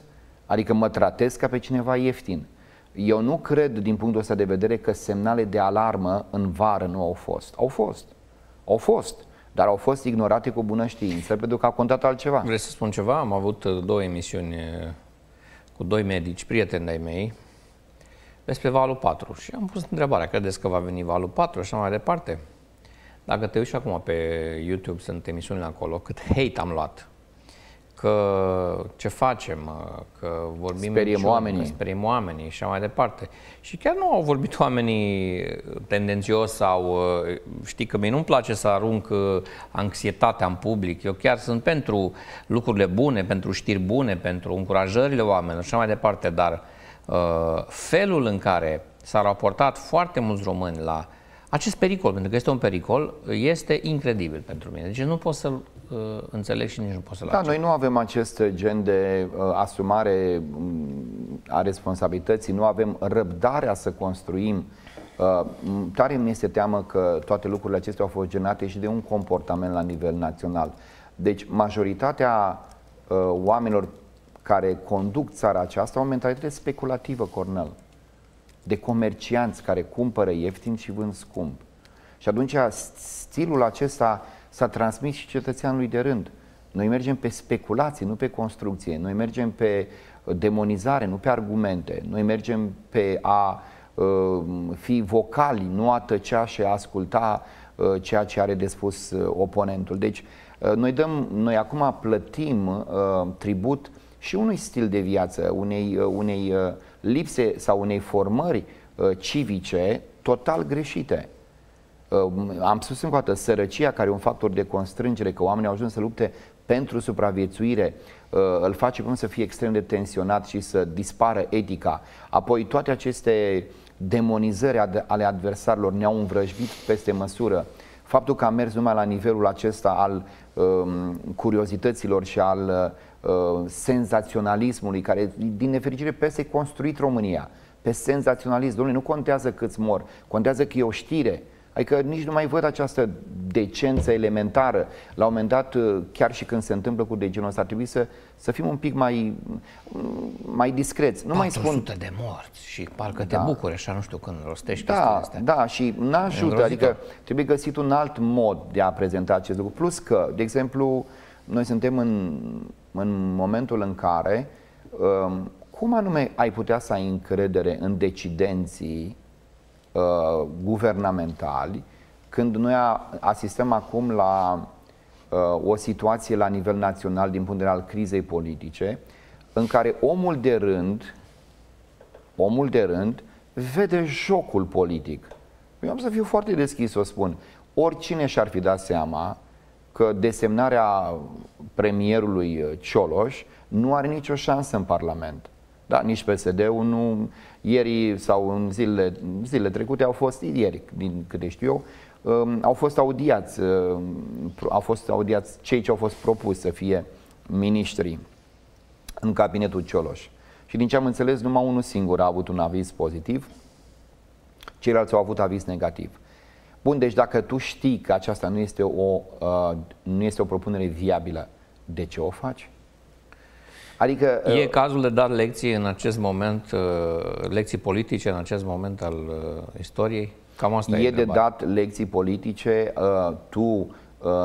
Adică mă tratez ca pe cineva ieftin. Eu nu cred din punctul ăsta de vedere că semnale de alarmă în vară nu au fost. Au fost. Au fost dar au fost ignorate cu bună știință pentru că a contat altceva. Vrei să spun ceva? Am avut uh, două emisiuni uh, cu doi medici, prieteni ai mei, despre valul 4 și am pus întrebarea, credeți că va veni valul 4 și așa mai departe? Dacă te uiți acum pe YouTube, sunt emisiunile acolo, cât hate am luat, că ce facem, că vorbim speriem niciun, oamenii. Că speriem oamenii și așa mai departe. Și chiar nu au vorbit oamenii tendențios sau știi că mie nu-mi place să arunc anxietatea în public. Eu chiar sunt pentru lucrurile bune, pentru știri bune, pentru încurajările oamenilor și așa mai departe, dar uh, felul în care s-a raportat foarte mulți români la acest pericol, pentru că este un pericol, este incredibil pentru mine. Deci nu pot să-l uh, înțeleg și nici nu pot să-l Da, noi nu avem acest gen de uh, asumare um, a responsabilității, nu avem răbdarea să construim. Uh, tare mi este teamă că toate lucrurile acestea au fost generate și de un comportament la nivel național. Deci majoritatea uh, oamenilor care conduc țara aceasta au o mentalitate speculativă, Cornel de comercianți care cumpără ieftin și vând scump. Și atunci stilul acesta s-a transmis și cetățeanului de rând. Noi mergem pe speculații, nu pe construcție. Noi mergem pe demonizare, nu pe argumente. Noi mergem pe a uh, fi vocali, nu a tăcea și a asculta uh, ceea ce are de spus uh, oponentul. Deci, uh, noi, dăm, noi acum plătim uh, tribut și unui stil de viață, unei, uh, unei uh, lipse sau unei formări uh, civice total greșite. Uh, am spus încă o dată, sărăcia care e un factor de constrângere, că oamenii au ajuns să lupte pentru supraviețuire, uh, îl face cum să fie extrem de tensionat și să dispară etica. Apoi toate aceste demonizări ale adversarilor ne-au învrăjbit peste măsură. Faptul că am mers numai la nivelul acesta al um, curiozităților și al uh, senzaționalismului, care din nefericire peste construit România, pe senzaționalism. Domnule, nu contează câți mor, contează că e o știre. Adică nici nu mai văd această decență elementară. La un moment dat, uh, chiar și când se întâmplă cu de genul ăsta, ar trebui să, să fim un pic mai, mai discreți. Nu mai spun de morți și parcă da. te bucuri așa, nu știu când rostești Da, astea. da, și n-ajută, adică trebuie găsit un alt mod de a prezenta acest lucru. Plus că, de exemplu, noi suntem în în momentul în care um, cum anume ai putea să ai încredere în decidenții uh, guvernamentali când noi asistăm acum la uh, o situație la nivel național din punct de vedere al crizei politice în care omul de rând omul de rând vede jocul politic. Eu am să fiu foarte deschis să spun. Oricine și-ar fi dat seama că desemnarea premierului uh, Cioloș nu are nicio șansă în Parlament. Da, nici PSD-ul nu, ieri sau în zilele, zilele trecute au fost, ieri, din câte știu eu, um, au fost audiați, uh, au fost audiați cei ce au fost propus să fie miniștri în cabinetul Cioloș. Și din ce am înțeles, numai unul singur a avut un aviz pozitiv, ceilalți au avut aviz negativ. Bun, deci dacă tu știi că aceasta nu este o, uh, nu este o propunere viabilă, de ce o faci? Adică, uh, e cazul de dat lecții în acest moment, uh, lecții politice în acest moment al uh, istoriei? Cam asta e, e de dat lecții politice. Uh, tu, uh,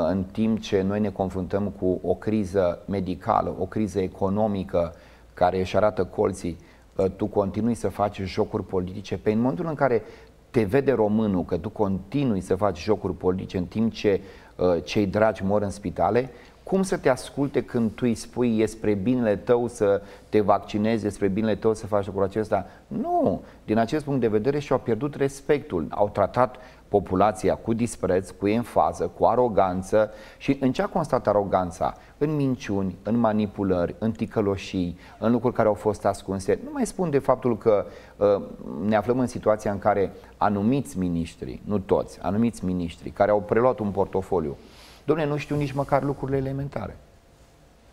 în timp ce noi ne confruntăm cu o criză medicală, o criză economică care își arată colții, uh, tu continui să faci jocuri politice pe în momentul în care te vede românul că tu continui să faci jocuri politice în timp ce uh, cei dragi mor în spitale, cum să te asculte când tu îi spui e spre binele tău să te vaccinezi, e spre binele tău să faci lucrul acesta? Nu! Din acest punct de vedere și-au pierdut respectul. Au tratat populația cu dispreț, cu enfază, cu aroganță și în ce a constat aroganța? În minciuni, în manipulări, în ticăloșii, în lucruri care au fost ascunse. Nu mai spun de faptul că uh, ne aflăm în situația în care anumiți miniștri, nu toți, anumiți miniștri care au preluat un portofoliu, domne, nu știu nici măcar lucrurile elementare.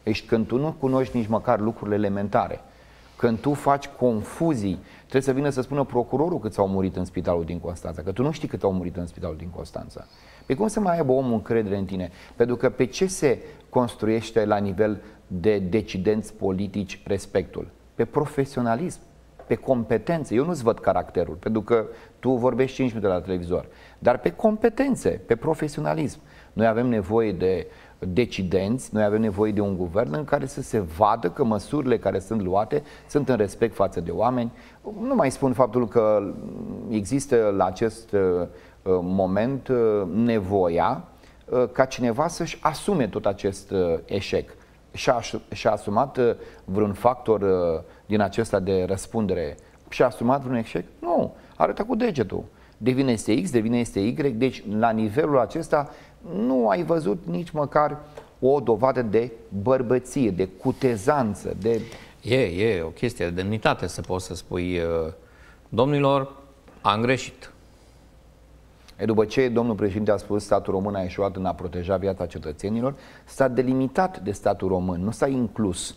Deci când tu nu cunoști nici măcar lucrurile elementare, când tu faci confuzii, trebuie să vină să spună procurorul câți au murit în spitalul din Constanța, că tu nu știi cât au murit în spitalul din Constanța. Pe cum să mai aibă omul încredere în tine? Pentru că pe ce se construiește la nivel de decidenți politici respectul? Pe profesionalism, pe competențe. Eu nu-ți văd caracterul, pentru că tu vorbești 5 minute la televizor, dar pe competențe, pe profesionalism. Noi avem nevoie de decidenți, noi avem nevoie de un guvern în care să se vadă că măsurile care sunt luate sunt în respect față de oameni. Nu mai spun faptul că există la acest uh, moment uh, nevoia uh, ca cineva să-și asume tot acest eșec. și-a, și-a asumat uh, vreun factor uh, din acesta de răspundere? Și-a asumat vreun eșec? Nu, arăta cu degetul. Devine este X, devine este Y, deci la nivelul acesta nu ai văzut nici măcar o dovadă de bărbăție, de cutezanță, de... E, e o chestie de demnitate să poți să spui, uh, domnilor, am greșit. E după ce domnul președinte a spus statul român a ieșuat în a proteja viața cetățenilor, s-a delimitat de statul român, nu s-a inclus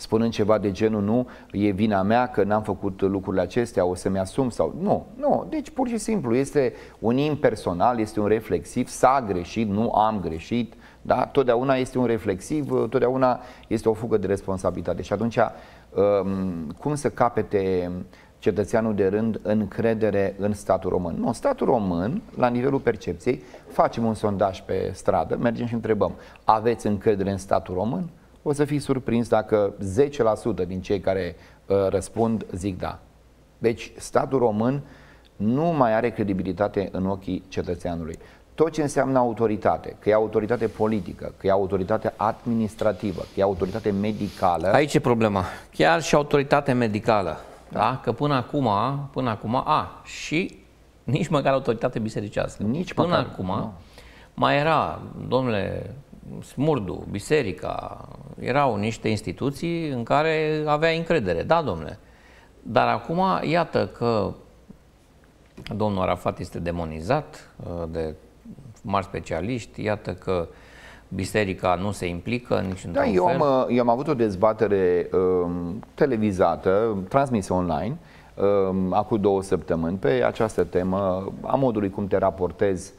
spunând ceva de genul nu, e vina mea că n-am făcut lucrurile acestea, o să-mi asum sau... Nu, nu, deci pur și simplu este un impersonal, este un reflexiv, s-a greșit, nu am greșit, da? Totdeauna este un reflexiv, totdeauna este o fugă de responsabilitate și atunci um, cum să capete cetățeanul de rând încredere în statul român. Nu, statul român, la nivelul percepției, facem un sondaj pe stradă, mergem și întrebăm, aveți încredere în statul român? O să fii surprins dacă 10% din cei care uh, răspund zic da. Deci statul român nu mai are credibilitate în ochii cetățeanului. Tot ce înseamnă autoritate, că e autoritate politică, că e autoritate administrativă, că e autoritate medicală. Aici e problema. Chiar și autoritate medicală da? Că până acum, până acum, a, și nici măcar autoritate bisericească. Nici până măcar, acum nu. mai era, domnule, Smurdu, biserica, erau niște instituții în care avea încredere. Da, domnule. Dar acum, iată că domnul Arafat este demonizat uh, de mari specialiști, iată că uh, biserica nu se implică nici da, eu fel? Am, eu am avut o dezbatere um, televizată, transmisă online, um, acum două săptămâni, pe această temă, a modului cum te raportezi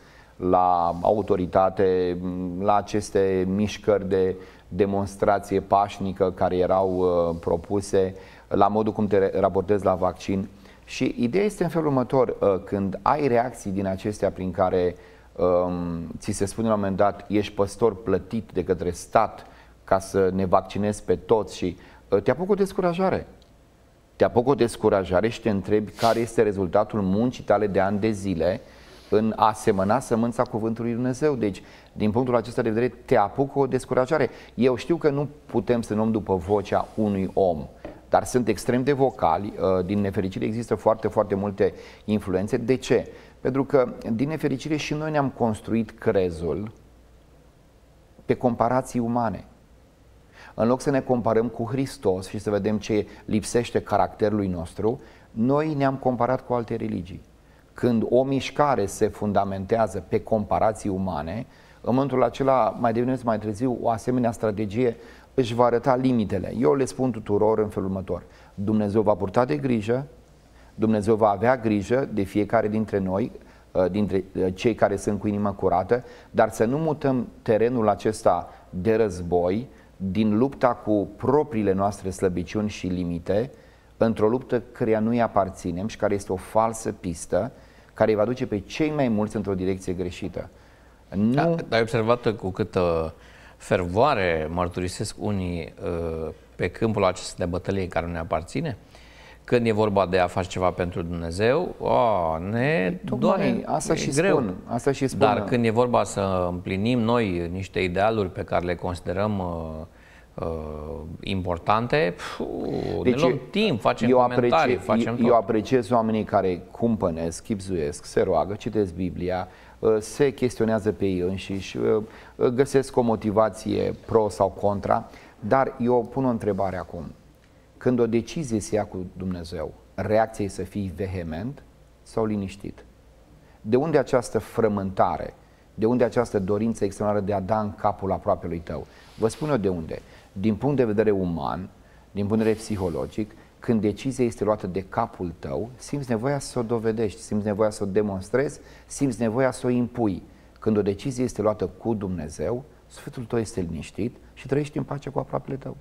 la autoritate, la aceste mișcări de demonstrație pașnică care erau uh, propuse, la modul cum te raportezi la vaccin. Și ideea este în felul următor, uh, când ai reacții din acestea prin care uh, um, ți se spune la un moment dat, ești păstor plătit de către stat ca să ne vaccinezi pe toți și uh, te apucă o descurajare. Te apucă o descurajare și te întrebi care este rezultatul muncii tale de ani de zile în a semăna sămânța cuvântului Dumnezeu. Deci, din punctul acesta de vedere, te apucă o descurajare. Eu știu că nu putem să luăm după vocea unui om, dar sunt extrem de vocali. Uh, din nefericire există foarte, foarte multe influențe. De ce? Pentru că, din nefericire, și noi ne-am construit crezul pe comparații umane. În loc să ne comparăm cu Hristos și să vedem ce lipsește caracterului nostru, noi ne-am comparat cu alte religii. Când o mișcare se fundamentează pe comparații umane, în momentul acela, mai devreme sau mai târziu, o asemenea strategie își va arăta limitele. Eu le spun tuturor în felul următor. Dumnezeu va purta de grijă Dumnezeu va avea grijă de fiecare dintre noi, uh, dintre uh, cei care sunt cu inima curată, dar să nu mutăm terenul acesta de război din lupta cu propriile noastre slăbiciuni și limite într-o luptă care nu-i aparținem și care este o falsă pistă care îi va duce pe cei mai mulți într-o direcție greșită. Nu... Da, ai observat cu câtă fervoare mărturisesc unii uh, pe câmpul acesta de bătălie care nu ne aparține? Când e vorba de a face ceva pentru Dumnezeu, o, ne doare, asta și greu. Spun, asta și spun. Dar când e vorba să împlinim noi niște idealuri pe care le considerăm uh, uh, importante, pfu, deci, ne luăm timp, facem eu comentarii, aprecie, facem eu, eu apreciez oamenii care cumpănesc, chipzuiesc, se roagă, citesc Biblia, uh, se chestionează pe ei înșiși, uh, găsesc o motivație pro sau contra, dar eu pun o întrebare acum. Când o decizie se ia cu Dumnezeu, reacția e să fii vehement sau liniștit? De unde această frământare? De unde această dorință extraordinară de a da în capul aproapelui tău? Vă spun eu de unde. Din punct de vedere uman, din punct de vedere psihologic, când decizia este luată de capul tău, simți nevoia să o dovedești, simți nevoia să o demonstrezi, simți nevoia să o impui. Când o decizie este luată cu Dumnezeu, sufletul tău este liniștit și trăiești în pace cu aproapele tău.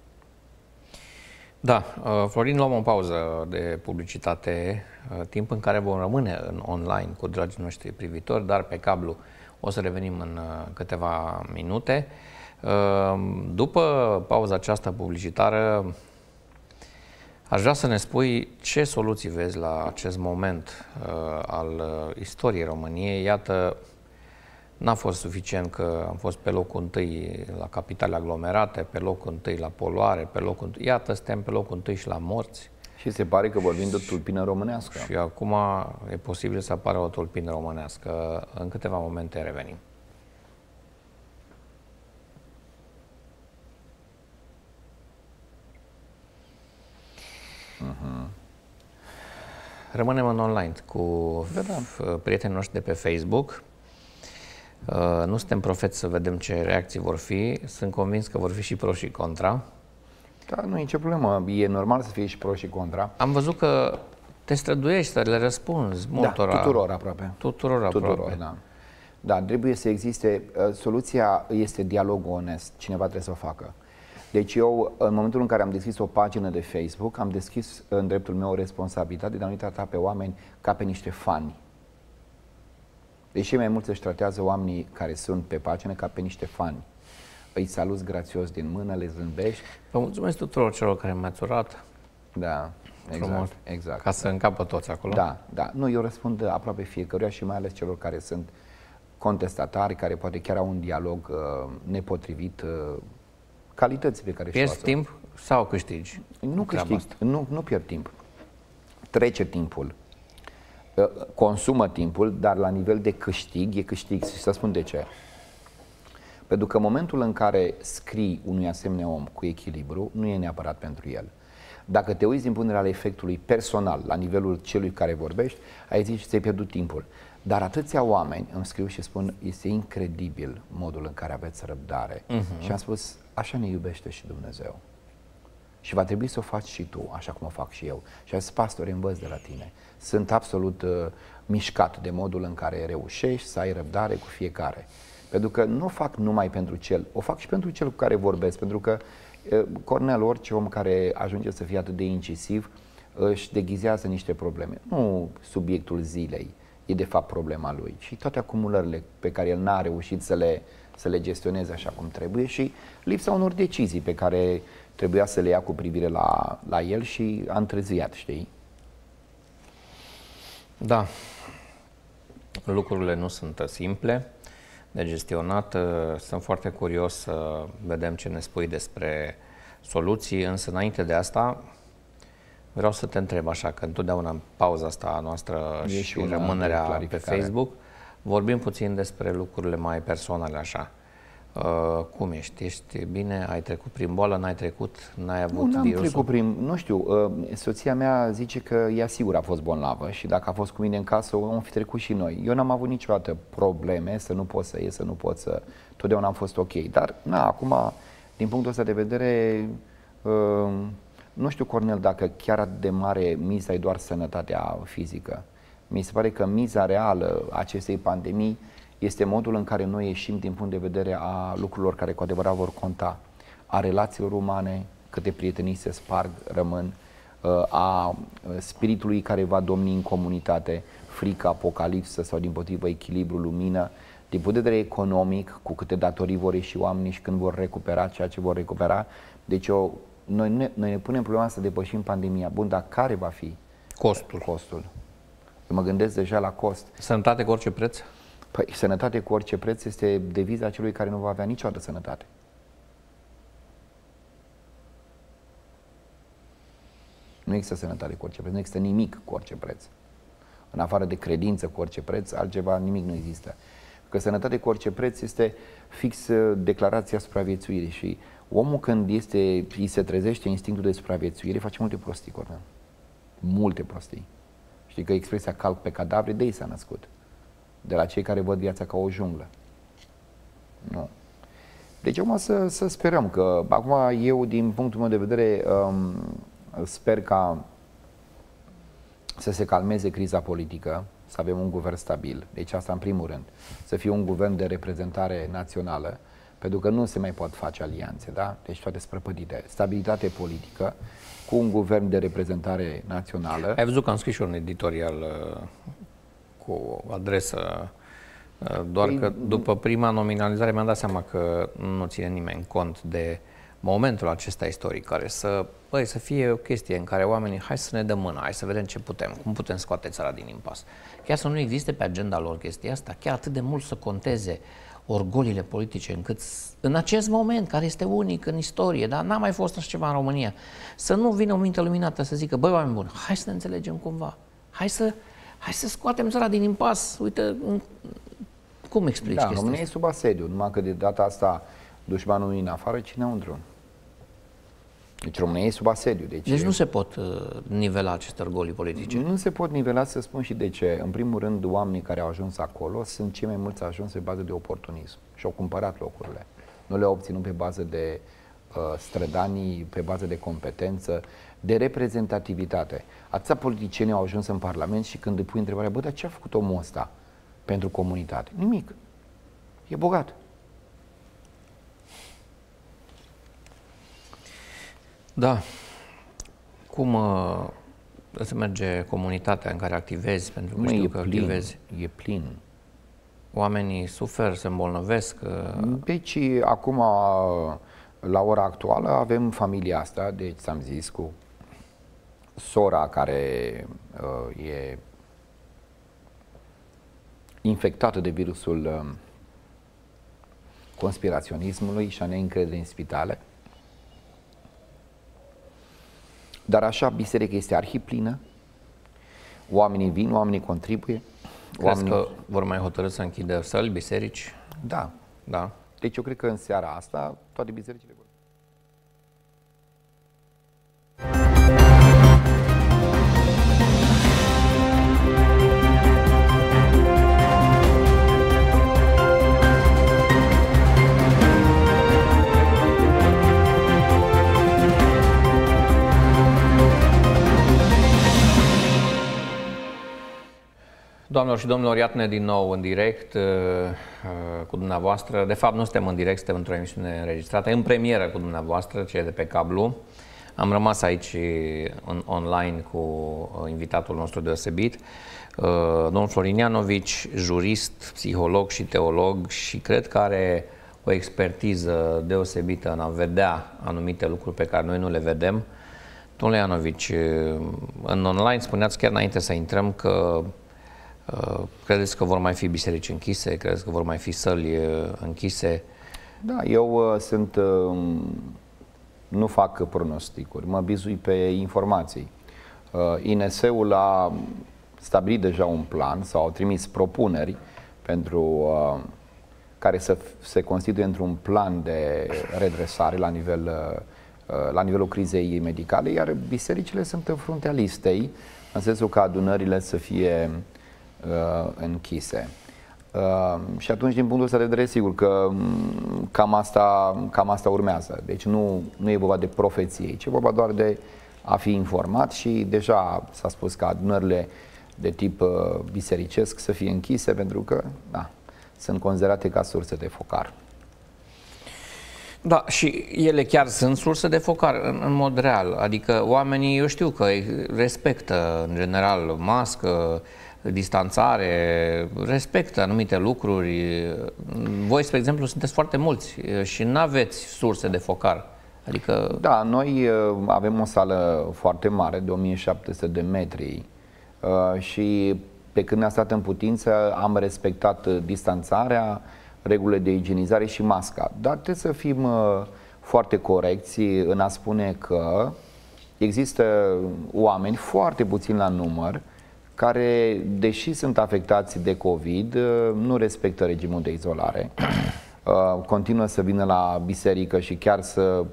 Da, uh, Florin, luăm o pauză de publicitate, uh, timp în care vom rămâne în online cu dragii noștri privitori, dar pe cablu o să revenim în uh, câteva minute. După pauza aceasta publicitară, aș vrea să ne spui ce soluții vezi la acest moment al istoriei României. Iată, N-a fost suficient că am fost pe locul întâi la capitale aglomerate, pe locul întâi la poluare, pe locul întâi... Iată, suntem pe locul întâi și la morți. Și se pare că vorbim de tulpină românească. Și acum e posibil să apară o tulpină românească. În câteva momente revenim. Uh-huh. Rămânem în online cu da, da. prietenii noștri de pe Facebook. Uh, nu suntem profeți să vedem ce reacții vor fi. Sunt convins că vor fi și pro și contra. Da, nu e nicio problemă. E normal să fie și pro și contra. Am văzut că te străduiești să le răspunzi da, multora. Da, tuturor aproape. Tuturor aproape. Tuturor, da. Da, trebuie să existe, uh, soluția este dialogul onest, cineva trebuie să o facă. Deci eu, în momentul în care am deschis o pagină de Facebook, am deschis în dreptul meu o responsabilitate de a nu trata pe oameni ca pe niște fani. Deci cei mai mulți își tratează oamenii care sunt pe pagină ca pe niște fani. Îi saluți grațios din mână, le zâmbești. Vă mulțumesc tuturor celor care mi-ați urat. Da, exact, Frumos. exact. Ca să încapă toți acolo. Da, da. Nu, eu răspund aproape fiecăruia și mai ales celor care sunt contestatari, care poate chiar au un dialog uh, nepotrivit, uh, calități pe care Pierzi timp sau câștigi? Nu câștig, nu, nu pierd timp. Trece timpul. Uh, consumă timpul, dar la nivel de câștig, e câștig. Și să spun de ce. Pentru că momentul în care scrii unui asemenea om cu echilibru, nu e neapărat pentru el. Dacă te uiți din punerea efectului personal, la nivelul celui care vorbești, ai zis și ți-ai pierdut timpul. Dar atâția oameni îmi scriu și spun, este incredibil modul în care aveți răbdare. Uh-huh. Și am spus, așa ne iubește și Dumnezeu. Și va trebui să o faci și tu, așa cum o fac și eu. Și am zis, pastor, învăț de la tine. Sunt absolut uh, mișcat de modul în care reușești să ai răbdare cu fiecare. Pentru că nu o fac numai pentru cel, o fac și pentru cel cu care vorbesc. Pentru că uh, Cornel, orice om care ajunge să fie atât de incisiv, își deghizează niște probleme. Nu subiectul zilei e de fapt problema lui, și toate acumulările pe care el n-a reușit să le, să le gestioneze așa cum trebuie și lipsa unor decizii pe care trebuia să le ia cu privire la, la el și a întreziat, știi? Da. Lucrurile nu sunt simple de gestionat. Sunt foarte curios să vedem ce ne spui despre soluții, însă înainte de asta vreau să te întreb așa, că întotdeauna în pauza asta a noastră e și rămânerea pe Facebook, vorbim puțin despre lucrurile mai personale așa. Uh, cum ești? Ești bine? Ai trecut prin boală? N-ai trecut? N-ai avut nu, virusul? trecut prin... Nu știu, uh, soția mea zice că ea sigur a fost bolnavă și dacă a fost cu mine în casă, o am fi trecut și noi. Eu n-am avut niciodată probleme să nu pot să ies, să nu pot să... Totdeauna am fost ok. Dar, na, acum, din punctul ăsta de vedere, uh, nu știu, Cornel, dacă chiar atât de mare miza e doar sănătatea fizică. Mi se pare că miza reală acestei pandemii este modul în care noi ieșim din punct de vedere a lucrurilor care cu adevărat vor conta, a relațiilor umane, câte prietenii se sparg, rămân, uh, a spiritului care va domni în comunitate, frică, apocalipsă sau din potrivă echilibru, lumină, din punct de vedere economic, cu câte datorii vor ieși oamenii și când vor recupera ceea ce vor recupera. Deci eu, noi, ne, noi ne punem problema să depășim pandemia. Bun, dar care va fi costul? Costul. Eu mă gândesc deja la cost. Sănătate cu orice preț? Păi sănătate cu orice preț este deviza celui care nu va avea niciodată sănătate. Nu există sănătate cu orice preț, nu există nimic cu orice preț. În afară de credință cu orice preț, altceva, nimic nu există. Că sănătate cu orice preț este fix uh, declarația supraviețuirii și omul când este, îi se trezește instinctul de supraviețuire, face multe prostii, Cornel. Multe prostii. Știi că expresia calc pe cadavre, de ei s-a născut de la cei care văd viața ca o junglă. Nu. Deci acum să, să sperăm că, acum eu din punctul meu de vedere um, sper ca să se calmeze criza politică, să avem un guvern stabil, deci asta în primul rând, să fie un guvern de reprezentare națională, pentru că nu se mai pot face alianțe, da? Deci toate sprăpădite. Stabilitate politică cu un guvern de reprezentare națională. Ai văzut că am scris și un editorial uh, cu o adresă, uh, doar păi, că după prima nominalizare mi-am dat seama că nu ține nimeni cont de momentul acesta istoric, care să, băi, să fie o chestie în care oamenii, hai să ne dăm mâna, hai să vedem ce putem, cum putem scoate țara din impas. Chiar să nu existe pe agenda lor chestia asta, chiar atât de mult să conteze orgolile politice, încât în acest moment, care este unic în istorie, dar n-a mai fost așa ceva în România, să nu vină o minte luminată să zică, băi, oameni buni, hai să ne înțelegem cumva, hai să, hai să scoatem țara din impas, uite, cum explici da, chestia România asta? e sub asediu, numai că de data asta dușmanul e în afară, cine un drum? Deci România e sub asediu. Deci, Deci nu se pot uh, nivela aceste orgolii politice. Nu se pot nivela, să spun și de ce. În primul rând, oamenii care au ajuns acolo sunt cei mai mulți ajuns pe bază de oportunism și au cumpărat locurile. Nu le-au obținut pe bază de uh, strădanii, pe bază de competență, de reprezentativitate. Atâția politicieni au ajuns în Parlament și când îi pui întrebarea, bă, dar ce a făcut omul ăsta pentru comunitate? Nimic. E bogat. Da. Cum uh, să merge comunitatea în care activezi, pentru că Mă, știu e că plin, activezi. e plin. Oamenii suferă, se îmbolnăvesc. Uh, Deci, acum, la ora actuală, avem familia asta, deci ți-am zis, cu sora care uh, e infectată de virusul uh, conspiraționismului și a neîncrederii în spitale. Dar așa, biserica este arhiplină, oamenii vin, oamenii contribuie. Crezi Oamenii... că vor mai hotărâ să închidă săli, biserici? Da. Da. Deci eu cred că în seara asta toate bisericile Doamnelor și domnilor, iată-ne din nou în direct uh, uh, cu dumneavoastră. De fapt, nu suntem în direct, suntem într-o emisiune înregistrată, în premieră cu dumneavoastră, cei de pe cablu. Am rămas aici în, online cu uh, invitatul nostru deosebit, uh, domnul Florinianovici, jurist, psiholog și teolog și cred că are o expertiză deosebită în a vedea anumite lucruri pe care noi nu le vedem. Domnule Ianovici, uh, în online spuneați chiar înainte să intrăm că Uh, credeți că vor mai fi biserici închise? Credeți că vor mai fi săli uh, închise? Da, eu uh, sunt, uh, nu fac pronosticuri, mă bizui pe informații. Uh, INS-ul a stabilit deja un plan sau au trimis propuneri pentru uh, care să se constituie într-un plan de redresare la, nivel, uh, uh, la nivelul crizei medicale, iar bisericile sunt în fruntea listei, în sensul că adunările să fie uh, închise. Uh, și atunci, din punctul ăsta de vedere, sigur că um, cam asta, cam asta urmează. Deci nu, nu e vorba de profeție, ci e vorba doar de a fi informat și deja s-a spus că adunările de tip uh, bisericesc să fie închise pentru că da, sunt considerate ca surse de focar. Da, și ele chiar sunt surse de focar în, în mod real. Adică oamenii, eu știu că respectă în general mască, distanțare, respectă anumite lucruri. Voi, spre exemplu, sunteți foarte mulți și nu aveți surse de focar. Adică... Da, noi uh, avem o sală foarte mare, de 1700 de metri uh, și pe când ne-a stat în putință am respectat uh, distanțarea, regulile de igienizare și masca. Dar trebuie să fim foarte corecți în a spune că există oameni foarte puțini la număr care, deși sunt afectați de COVID, nu respectă regimul de izolare. Continuă să vină la biserică și chiar să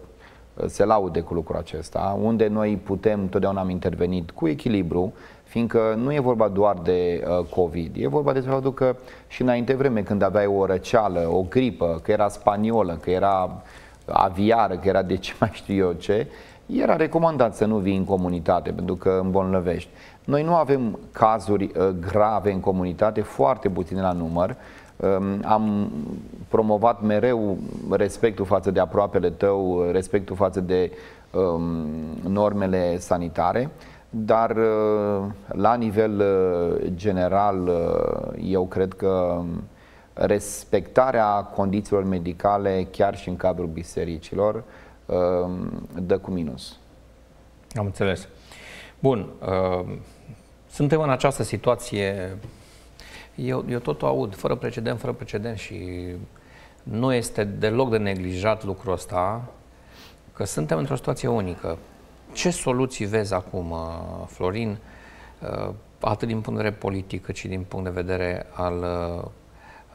se laude cu lucrul acesta, unde noi putem, totdeauna am intervenit cu echilibru, fiindcă nu e vorba doar de uh, COVID, e vorba despre faptul că și înainte vreme, când aveai o răceală, o gripă, că era spaniolă, că era aviară, că era de ce mai știu eu ce, era recomandat să nu vii în comunitate pentru că îmbolnăvești. Noi nu avem cazuri uh, grave în comunitate, foarte puține la număr. Um, am promovat mereu respectul față de aproapele tău, respectul față de um, normele sanitare, dar uh, la nivel uh, general eu cred că respectarea condițiilor medicale chiar și în cadrul bisericilor dă cu minus. Am înțeles. Bun. Suntem în această situație, eu, eu tot o aud, fără precedent, fără precedent și nu este deloc de neglijat lucrul ăsta, că suntem într-o situație unică. Ce soluții vezi acum, Florin, atât din punct de vedere politic, cât și din punct de vedere al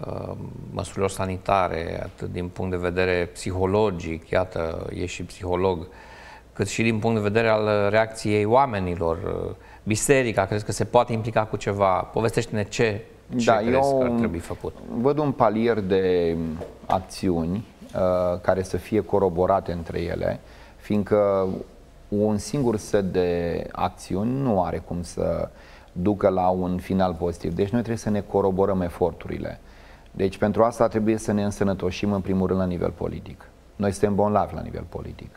uh, măsurilor sanitare, atât din punct de vedere psihologic, iată, e și psiholog, cât și din punct de vedere al reacției oamenilor, biserica, crezi că se poate implica cu ceva? Povestește-ne ce, ce da, crezi eu că ar trebui făcut. Văd un palier de acțiuni uh, care să fie coroborate între ele, fiindcă un singur set de acțiuni nu are cum să ducă la un final pozitiv. Deci noi trebuie să ne coroborăm eforturile. Deci pentru asta trebuie să ne însănătoșim în primul rând la nivel politic. Noi suntem bonlavi la nivel politic.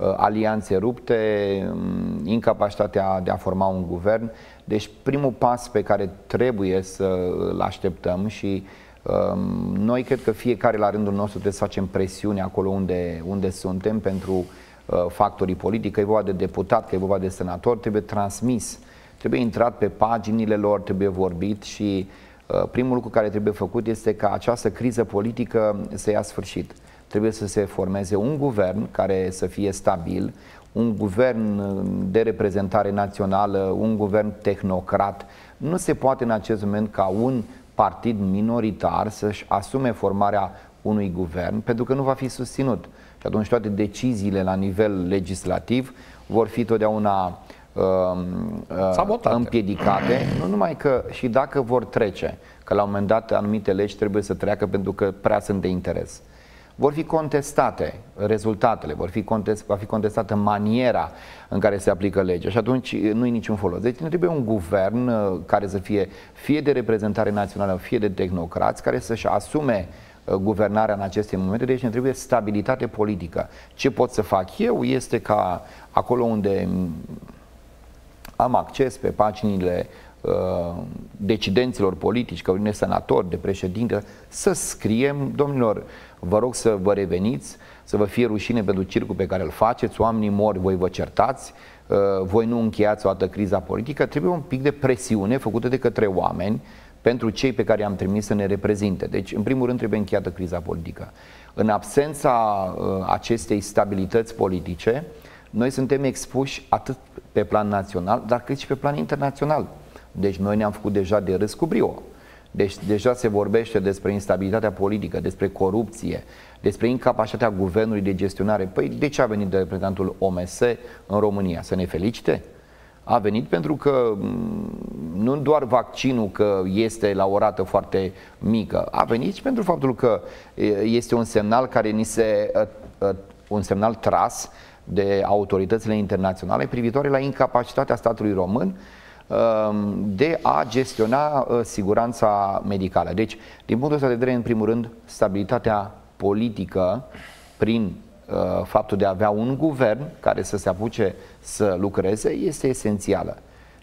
Uh, alianțe rupte, um, incapacitatea de a forma un guvern. Deci primul pas pe care trebuie să îl așteptăm și um, noi cred că fiecare la rândul nostru trebuie să facem presiune acolo unde, unde suntem pentru uh, factorii politici, că e vorba de deputat, că e vorba de senator, trebuie transmis, trebuie intrat pe paginile lor, trebuie vorbit și uh, primul lucru care trebuie făcut este ca această criză politică să ia sfârșit trebuie să se formeze un guvern care să fie stabil, un guvern de reprezentare națională, un guvern tehnocrat. Nu se poate în acest moment ca un partid minoritar să-și asume formarea unui guvern, pentru că nu va fi susținut. Și atunci toate deciziile la nivel legislativ vor fi totdeauna uh, uh, împiedicate, nu numai că și dacă vor trece, că la un moment dat anumite legi trebuie să treacă pentru că prea sunt de interes vor fi contestate rezultatele, vor fi contest, va fi contestată maniera în care se aplică legea și atunci nu e niciun folos. Deci ne trebuie un guvern uh, care să fie fie de reprezentare națională, fie de tehnocrați, care să-și asume uh, guvernarea în aceste momente, deci ne trebuie stabilitate politică. Ce pot să fac eu este ca acolo unde am acces pe paginile uh, decidenților politici, că vine senator, de președinte, să scriem, domnilor, Vă rog să vă reveniți, să vă fie rușine pentru circul pe care îl faceți, oamenii mori, voi vă certați, uh, voi nu încheiați o altă criza politică, trebuie un pic de presiune făcută de către oameni pentru cei pe care i-am trimis să ne reprezinte. Deci, în primul rând, trebuie încheiată criza politică. În absența uh, acestei stabilități politice, noi suntem expuși atât pe plan național, dar cât și pe plan internațional. Deci noi ne-am făcut deja de râs cu brio. Deci deja se vorbește despre instabilitatea politică, despre corupție, despre incapacitatea guvernului de gestionare. Păi de ce a venit de reprezentantul OMS în România? Să ne felicite? A venit pentru că mm, nu doar vaccinul că este la o rată foarte mică, a venit și pentru faptul că este un semnal care ni se un semnal tras de autoritățile internaționale privitoare la incapacitatea statului român Um, de a gestiona uh, siguranța medicală. Deci, din punctul ăsta de vedere, în primul rând, stabilitatea politică prin uh, faptul de a avea un guvern care să se apuce să lucreze este esențială.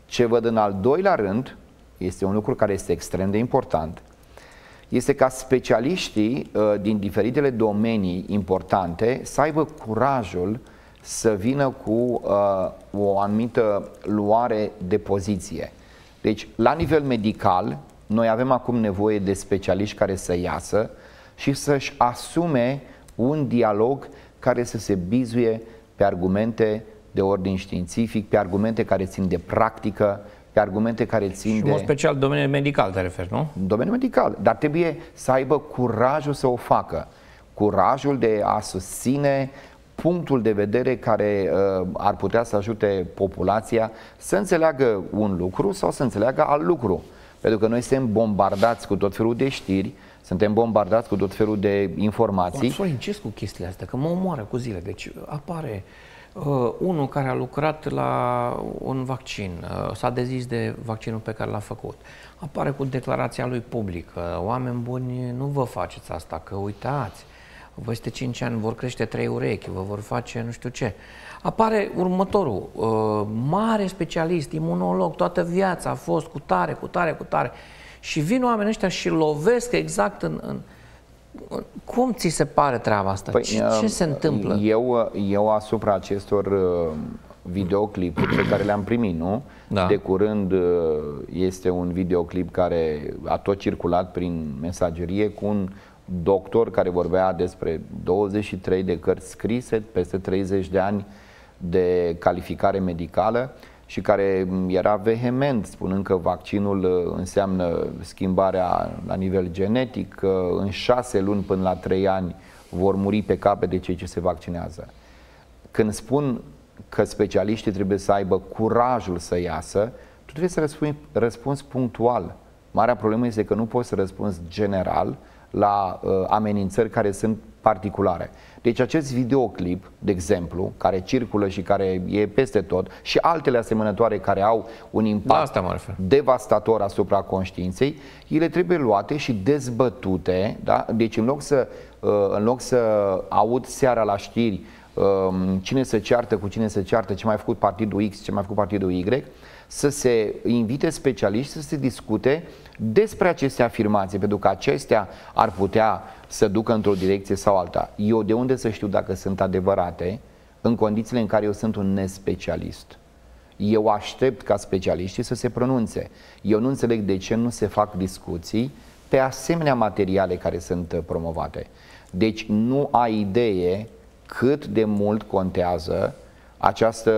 Ce văd în al doilea rând, este un lucru care este extrem de important, este ca specialiștii uh, din diferitele domenii importante să aibă curajul uh, să vină cu uh, o anumită luare de poziție. Deci, la nivel medical, noi avem acum nevoie de specialiști care să iasă și să-și asume un dialog care să se bizuie pe argumente de ordin științific, pe argumente care țin de practică, pe argumente care țin și de... Și special domeniul medical te referi, nu? Domeniul medical, dar trebuie să aibă curajul să o facă. Curajul de a susține punctul de vedere care uh, ar putea să ajute populația să înțeleagă un lucru sau să înțeleagă alt lucru. Pentru că noi suntem bombardați cu tot felul de știri, suntem bombardați cu tot felul de informații. Sorin, ce cu chestiile astea? Că mă omoară cu zile. Deci apare uh, unul care a lucrat la un vaccin, uh, s-a dezis de vaccinul pe care l-a făcut. Apare cu declarația lui publică. Oameni buni, nu vă faceți asta, că uitați peste 5 ani vor crește 3 urechi, vă vor face nu știu ce. Apare următorul, uh, mare specialist, imunolog, toată viața a fost cu tare, cu tare, cu tare. Și vin oamenii ăștia și lovesc exact în, în cum ți se pare treaba asta? Păi, ce, ce se întâmplă? Eu, eu asupra acestor uh, videoclipuri pe care le-am primit, nu? Da. De curând uh, este un videoclip care a tot circulat prin mesagerie cu un doctor care vorbea despre 23 de cărți scrise, peste 30 de ani de calificare medicală și care era vehement spunând că vaccinul uh, înseamnă schimbarea la nivel genetic, că în șase luni până la trei ani vor muri pe cape de cei ce se vaccinează. Când spun că specialiștii trebuie să aibă curajul să iasă, tu trebuie să răspunzi, răspunzi punctual. Marea problemă este că nu poți să răspunzi general la uh, amenințări care sunt particulare. Deci acest videoclip, de exemplu, care circulă și care e peste tot și altele asemănătoare care au un impact da, devastator asupra conștiinței, ele trebuie luate și dezbătute, da? deci în loc să, uh, în loc să aud seara la știri um, cine se ceartă cu cine se ceartă, ce mai a făcut partidul X, ce mai a făcut partidul Y, să se invite specialiști să se discute despre aceste afirmații, pentru că acestea ar putea să ducă într-o direcție sau alta. Eu de unde să știu dacă sunt adevărate în condițiile în care eu sunt un nespecialist? Eu aștept ca specialiștii să se pronunțe. Eu nu înțeleg de ce nu se fac discuții pe asemenea materiale care sunt promovate. Deci nu ai idee cât de mult contează această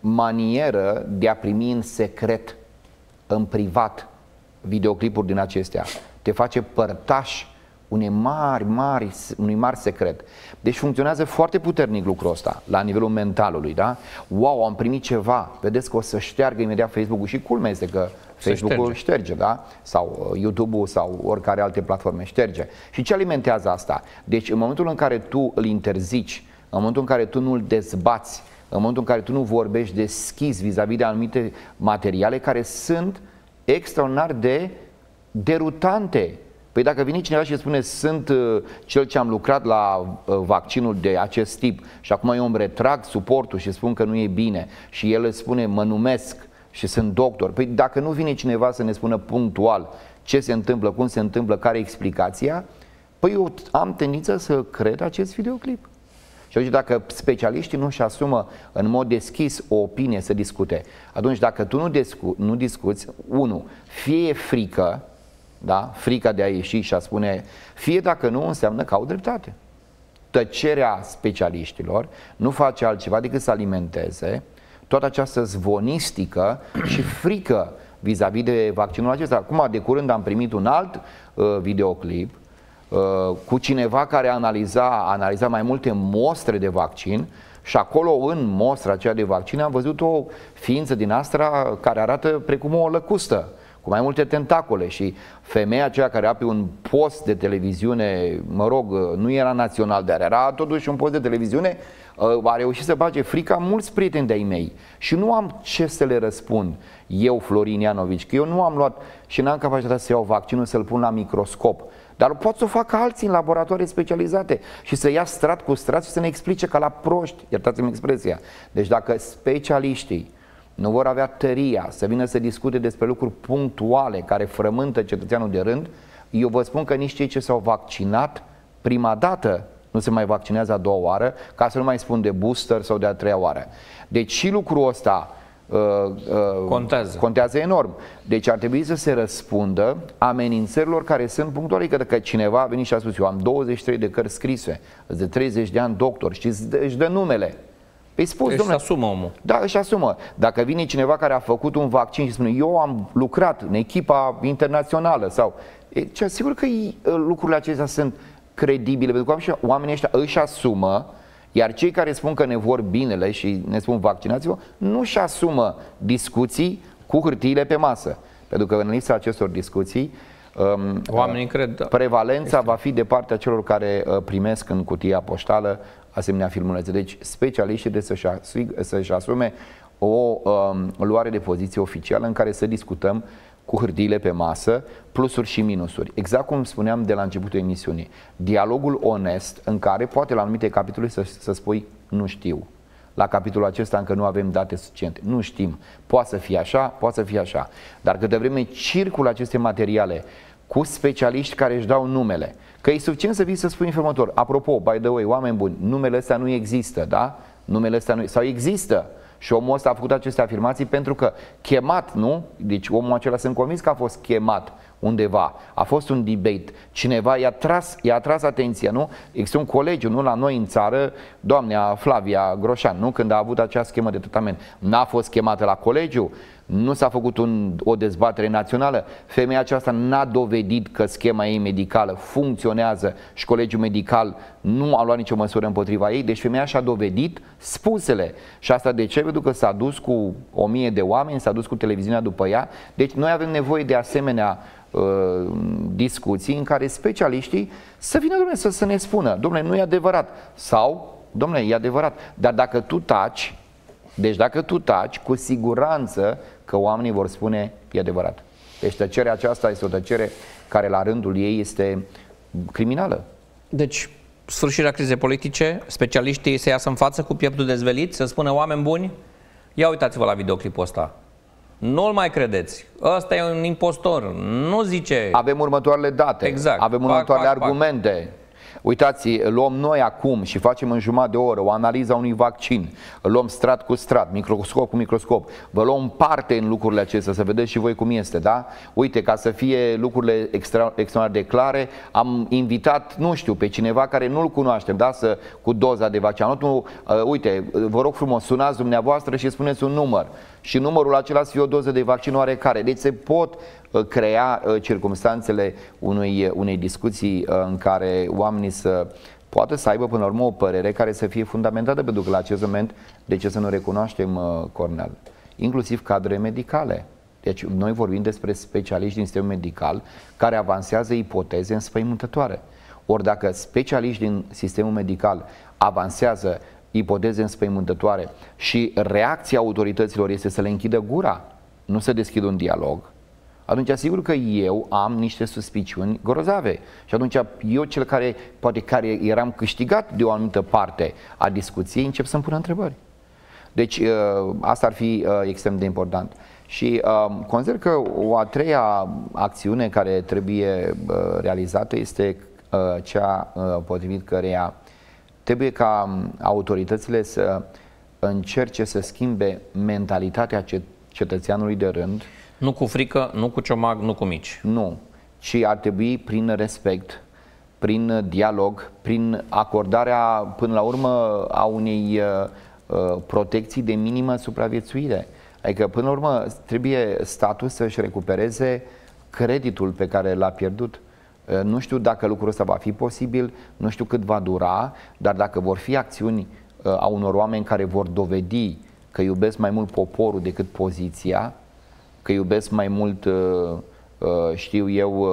manieră de a primi în secret, în privat, videoclipuri din acestea. Te face părtaș unei mari, mari, unui mari secret. Deci funcționează foarte puternic lucrul ăsta, la nivelul mentalului, da? Wow, am primit ceva, vedeți că o să șteargă imediat Facebook-ul și culmea este că Facebook-ul șterge. șterge, da? Sau uh, YouTube-ul sau oricare alte platforme șterge. Și ce alimentează asta? Deci în momentul în care tu îl interzici, în momentul în care tu nu îl dezbați, în momentul în care tu nu vorbești deschis vis-a-vis de anumite materiale care sunt extraordinar de derutante. Păi dacă vine cineva și spune sunt uh, cel ce am lucrat la uh, vaccinul de acest tip și acum eu îmi retrag suportul și spun că nu e bine și el îți spune mă numesc și sunt doctor. Păi dacă nu vine cineva să ne spună punctual ce se întâmplă, cum se întâmplă, care e explicația, păi eu am tendința să cred acest videoclip. Și atunci dacă specialiștii nu își asumă în mod deschis o opinie să discute, atunci dacă tu nu, discu- nu discuți, unu, fie e frică, da? frica de a ieși și a spune, fie dacă nu înseamnă că au dreptate. Tăcerea specialiștilor nu face altceva decât să alimenteze toată această zvonistică și frică vis-a-vis de vaccinul acesta. Acum, de curând am primit un alt uh, videoclip Uh, cu cineva care analiza, analiza mai multe mostre de vaccin și acolo în mostra aceea de vaccin am văzut o ființă din Astra care arată precum o lăcustă cu mai multe tentacole și femeia aceea care era pe un post de televiziune, mă rog, nu era național, dar era totuși un post de televiziune, uh, a reușit să bage frica mulți prieteni de-ai mei. Și nu am ce să le răspund eu, Florin Ianovici, că eu nu am luat și n-am capacitatea să iau vaccinul, să-l pun la microscop dar pot să o facă alții în laboratoare specializate și să ia strat cu strat și să ne explice ca la proști, iertați-mi expresia. Deci dacă specialiștii nu vor avea tăria să vină să discute despre lucruri punctuale care frământă cetățeanul de rând, eu vă spun că nici cei ce s-au vaccinat prima dată nu se mai vaccinează a doua oară, ca să nu mai spun de booster sau de a treia oară. Deci și lucrul ăsta Uh, uh, contează. contează enorm. Deci ar trebui să se răspundă amenințărilor care sunt punctuale. Că dacă cineva a venit și a spus, eu am 23 de cărți scrise, de 30 de ani doctor și își dă numele. Păi spus, își asumă omul. Da, își asumă. Dacă vine cineva care a făcut un vaccin și spune, eu am lucrat în echipa internațională sau... E, ce, sigur că lucrurile acestea sunt credibile, pentru că oamenii ăștia își asumă iar cei care spun că ne vor binele și ne spun vaccinați-vă, nu-și asumă discuții cu hârtiile pe masă. Pentru că în lipsa acestor discuții, um, Oamenii cred, da. prevalența este. va fi de partea celor care uh, primesc în cutia poștală asemenea filmulețe. Deci specialiștii trebuie să-și, să-și asume o um, luare de poziție oficială în care să discutăm cu hârtiile pe masă, plusuri și minusuri. Exact cum spuneam de la începutul emisiunii. Dialogul onest în care poate la anumite capitole să, să spui nu știu. La capitolul acesta încă nu avem date suficiente. Nu știm. Poate să fie așa, poate să fie așa. Dar câte vreme circulă aceste materiale cu specialiști care își dau numele. Că e suficient să vii să spui informator. Apropo, by the way, oameni buni, numele ăsta nu există, da? Numele ăsta nu sau există. Și omul ăsta a făcut aceste afirmații pentru că chemat, nu? Deci omul acela sunt convins că a fost chemat undeva. A fost un debate. Cineva i-a tras, i-a tras atenția, nu? Există un colegiu, nu la noi în țară, doamnea Flavia Groșan, nu? Când a avut acea schemă de tratament. N-a fost chemată la colegiu, nu s-a făcut un, o dezbatere națională. Femeia aceasta n-a dovedit că schema ei medicală funcționează și colegiul medical nu a luat nicio măsură împotriva ei. Deci femeia și-a dovedit spusele. Și asta de ce? Pentru că s-a dus cu o mie de oameni, s-a dus cu televiziunea după ea. Deci noi avem nevoie de asemenea uh, discuții în care specialiștii să vină, domnule, să, să ne spună, domnule, nu e adevărat. Sau, domnule, e adevărat. Dar dacă tu taci, deci dacă tu taci, cu siguranță că oamenii vor spune e adevărat. Deci tăcerea aceasta este o tăcere care la rândul ei este criminală. Deci, sfârșirea crizei politice, specialiștii să iasă în față cu pieptul dezvelit, să spună oameni buni, ia uitați-vă la videoclipul ăsta. Nu-l mai credeți. Ăsta e un impostor. Nu zice... Avem următoarele date. Exact. Avem următoarele pac, pac, argumente. Pac. Uitați, luăm noi acum și facem în jumătate de oră o analiză a unui vaccin, luăm strat cu strat, microscop cu microscop, vă luăm parte în lucrurile acestea, să vedeți și voi cum este, da? Uite, ca să fie lucrurile extra, extraordinar de clare, am invitat, nu știu, pe cineva care nu-l cunoaștem, da? Să, cu doza de vaccin. Nu, uh, uite, vă rog frumos, sunați dumneavoastră și spuneți un număr și numărul acela să fie o doză de vaccin oarecare. Deci se pot uh, crea uh, circumstanțele unui, uh, unei discuții în care oamenii să poată să aibă până la urmă o părere care să fie fundamentată, pentru că la acest moment, de ce să nu recunoaștem, Cornel, inclusiv cadre medicale. Deci noi vorbim despre specialiști din sistemul medical care avansează ipoteze înspăimântătoare. Ori dacă specialiști din sistemul medical avansează ipoteze înspăimântătoare și reacția autorităților este să le închidă gura, nu să deschidă un dialog, atunci sigur că eu am niște suspiciuni grozave. Și atunci eu cel care, poate care eram câștigat de o anumită parte a discuției, încep să-mi pun întrebări. Deci uh, asta ar fi uh, extrem de important. Și uh, consider că o a treia acțiune care trebuie realizată este cea potrivit căreia Trebuie ca um, autoritățile să încerce să schimbe mentalitatea cetățeanului de rând. Nu cu frică, nu cu ciomag, nu cu mici. Nu, ci ar trebui prin respect, prin dialog, prin acordarea până la urmă a unei uh, uh, protecții de minimă supraviețuire. Adică până la urmă trebuie statul să-și recupereze creditul pe care l-a pierdut. Eh, nu știu dacă lucrul ăsta va fi posibil, nu știu cât va dura, dar dacă vor fi acțiuni eh, a unor oameni care vor dovedi că iubesc mai mult poporul decât poziția, că iubesc mai mult, eh, știu eu,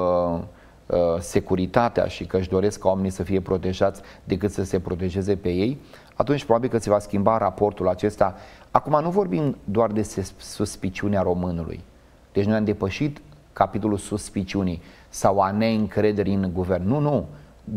securitatea și că își doresc ca oamenii să fie protejați decât să se protejeze pe ei, atunci probabil că se va schimba raportul acesta. Acum nu vorbim doar de suspiciunea românului. Deci noi am depășit capitolul suspiciunii sau a neîncrederii în guvern. Nu, nu.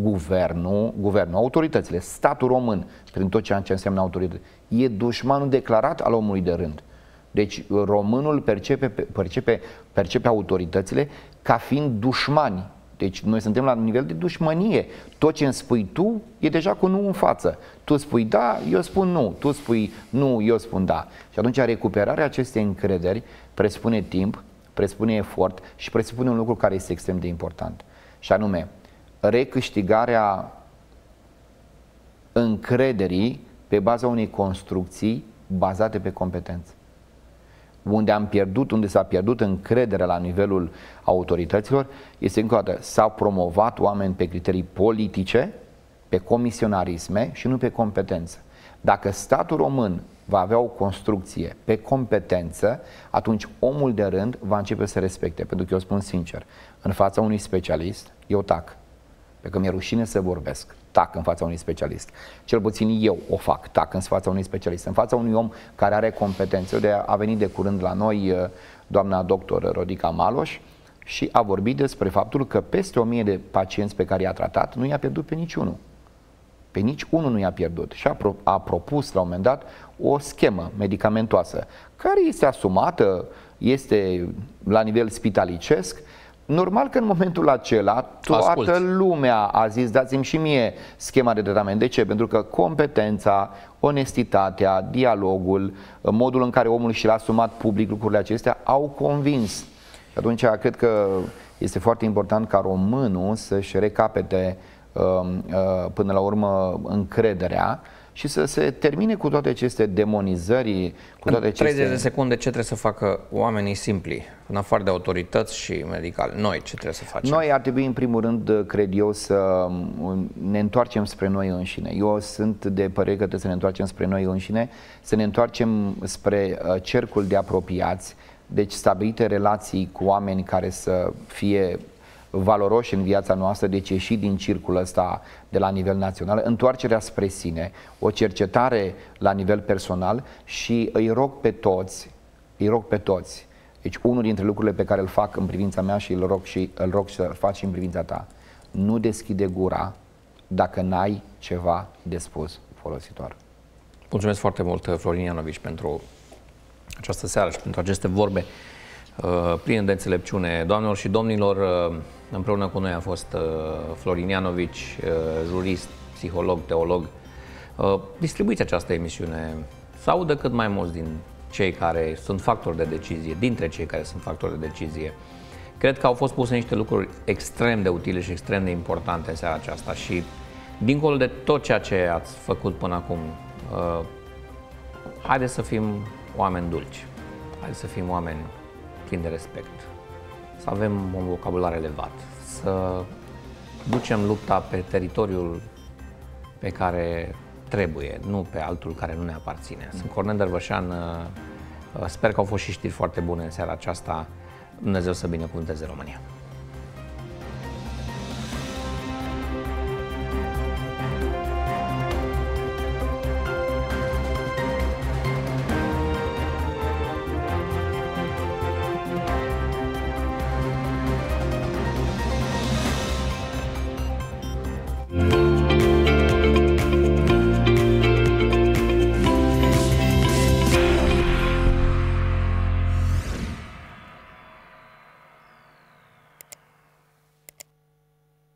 Guvernul, guvernul, autoritățile, statul român, prin tot ceea ce înseamnă autoritate, e dușmanul declarat al omului de rând. Deci românul percepe, percepe, percepe autoritățile ca fiind dușmani. Deci noi suntem la nivel de dușmănie. Tot ce îmi spui tu e deja cu nu în față. Tu spui da, eu spun nu. Tu spui nu, eu spun da. Și atunci recuperarea acestei încrederi presupune timp, presupune efort și presupune un lucru care este extrem de important. Și anume, recâștigarea încrederii pe baza unei construcții bazate pe competență. Unde am pierdut, unde s-a pierdut încrederea la nivelul autorităților, este încă o dată, s-au promovat oameni pe criterii politice, pe comisionarisme și nu pe competență. Dacă statul român va avea o construcție pe competență, atunci omul de rând va începe să respecte. Pentru că eu spun sincer, în fața unui specialist, eu tac. Pentru că mi-e rușine să vorbesc. Tac în fața unui specialist. Cel puțin eu o fac, tac în fața unui specialist. În fața unui om care are competențe. De a venit de curând la noi uh, doamna doctor Rodica Maloș și a vorbit despre faptul că peste o mie de pacienți pe care i-a tratat nu i-a pierdut pe niciunul. Pe nici unul nu i-a pierdut și a, pro- a propus la un moment dat o schemă medicamentoasă care este asumată, este la nivel spitalicesc, Normal că în momentul acela toată Ascult. lumea a zis dați-mi și mie schema de tratament. De ce? Pentru că competența, onestitatea, dialogul, modul în care omul și-l-a asumat public lucrurile acestea au convins. Atunci cred că este foarte important ca românul să-și recapete uh, uh, până la urmă încrederea și să se termine cu toate aceste demonizări, cu toate În 30 aceste... de secunde ce trebuie să facă oamenii simpli, în afară de autorități și medicali? Noi ce trebuie să facem? Noi ar trebui, în primul rând, cred eu, să um, ne întoarcem spre noi înșine. Eu sunt de părere că trebuie să ne întoarcem spre noi înșine, să ne întoarcem spre uh, cercul de apropiați, deci stabilite relații cu oameni care să fie valoroși în viața noastră, deci ieși din circul ăsta de la nivel național, întoarcerea spre sine, o cercetare la nivel personal și îi rog pe toți, îi rog pe toți, deci unul dintre lucrurile pe care îl fac în privința mea și îl rog, și, îl rog să faci și în privința ta, nu deschide gura dacă n-ai ceva de spus folositor. Mulțumesc foarte mult, Florin Ianovici, pentru această seară și pentru aceste vorbe uh, pline de înțelepciune. Doamnelor și domnilor, uh, împreună cu noi a fost uh, Florin Ianovici, uh, jurist, psiholog, teolog. Uh, distribuiți această emisiune să audă cât mai mulți din cei care sunt factori de decizie, dintre cei care sunt factori de decizie. Cred că au fost puse niște lucruri extrem de utile și extrem de importante în seara aceasta și dincolo de tot ceea ce ați făcut până acum, uh, haideți să fim oameni dulci, haideți să fim oameni plini de respect, să avem un vocabular elevat, să ducem lupta pe teritoriul pe care trebuie, nu pe altul care nu ne aparține. Sunt Cornel Dărvășan, uh, sper că au fost și știri foarte bune în seara aceasta. Dumnezeu să binecuvânteze România!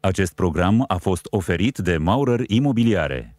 Acest program a fost oferit de Maurer Imobiliare.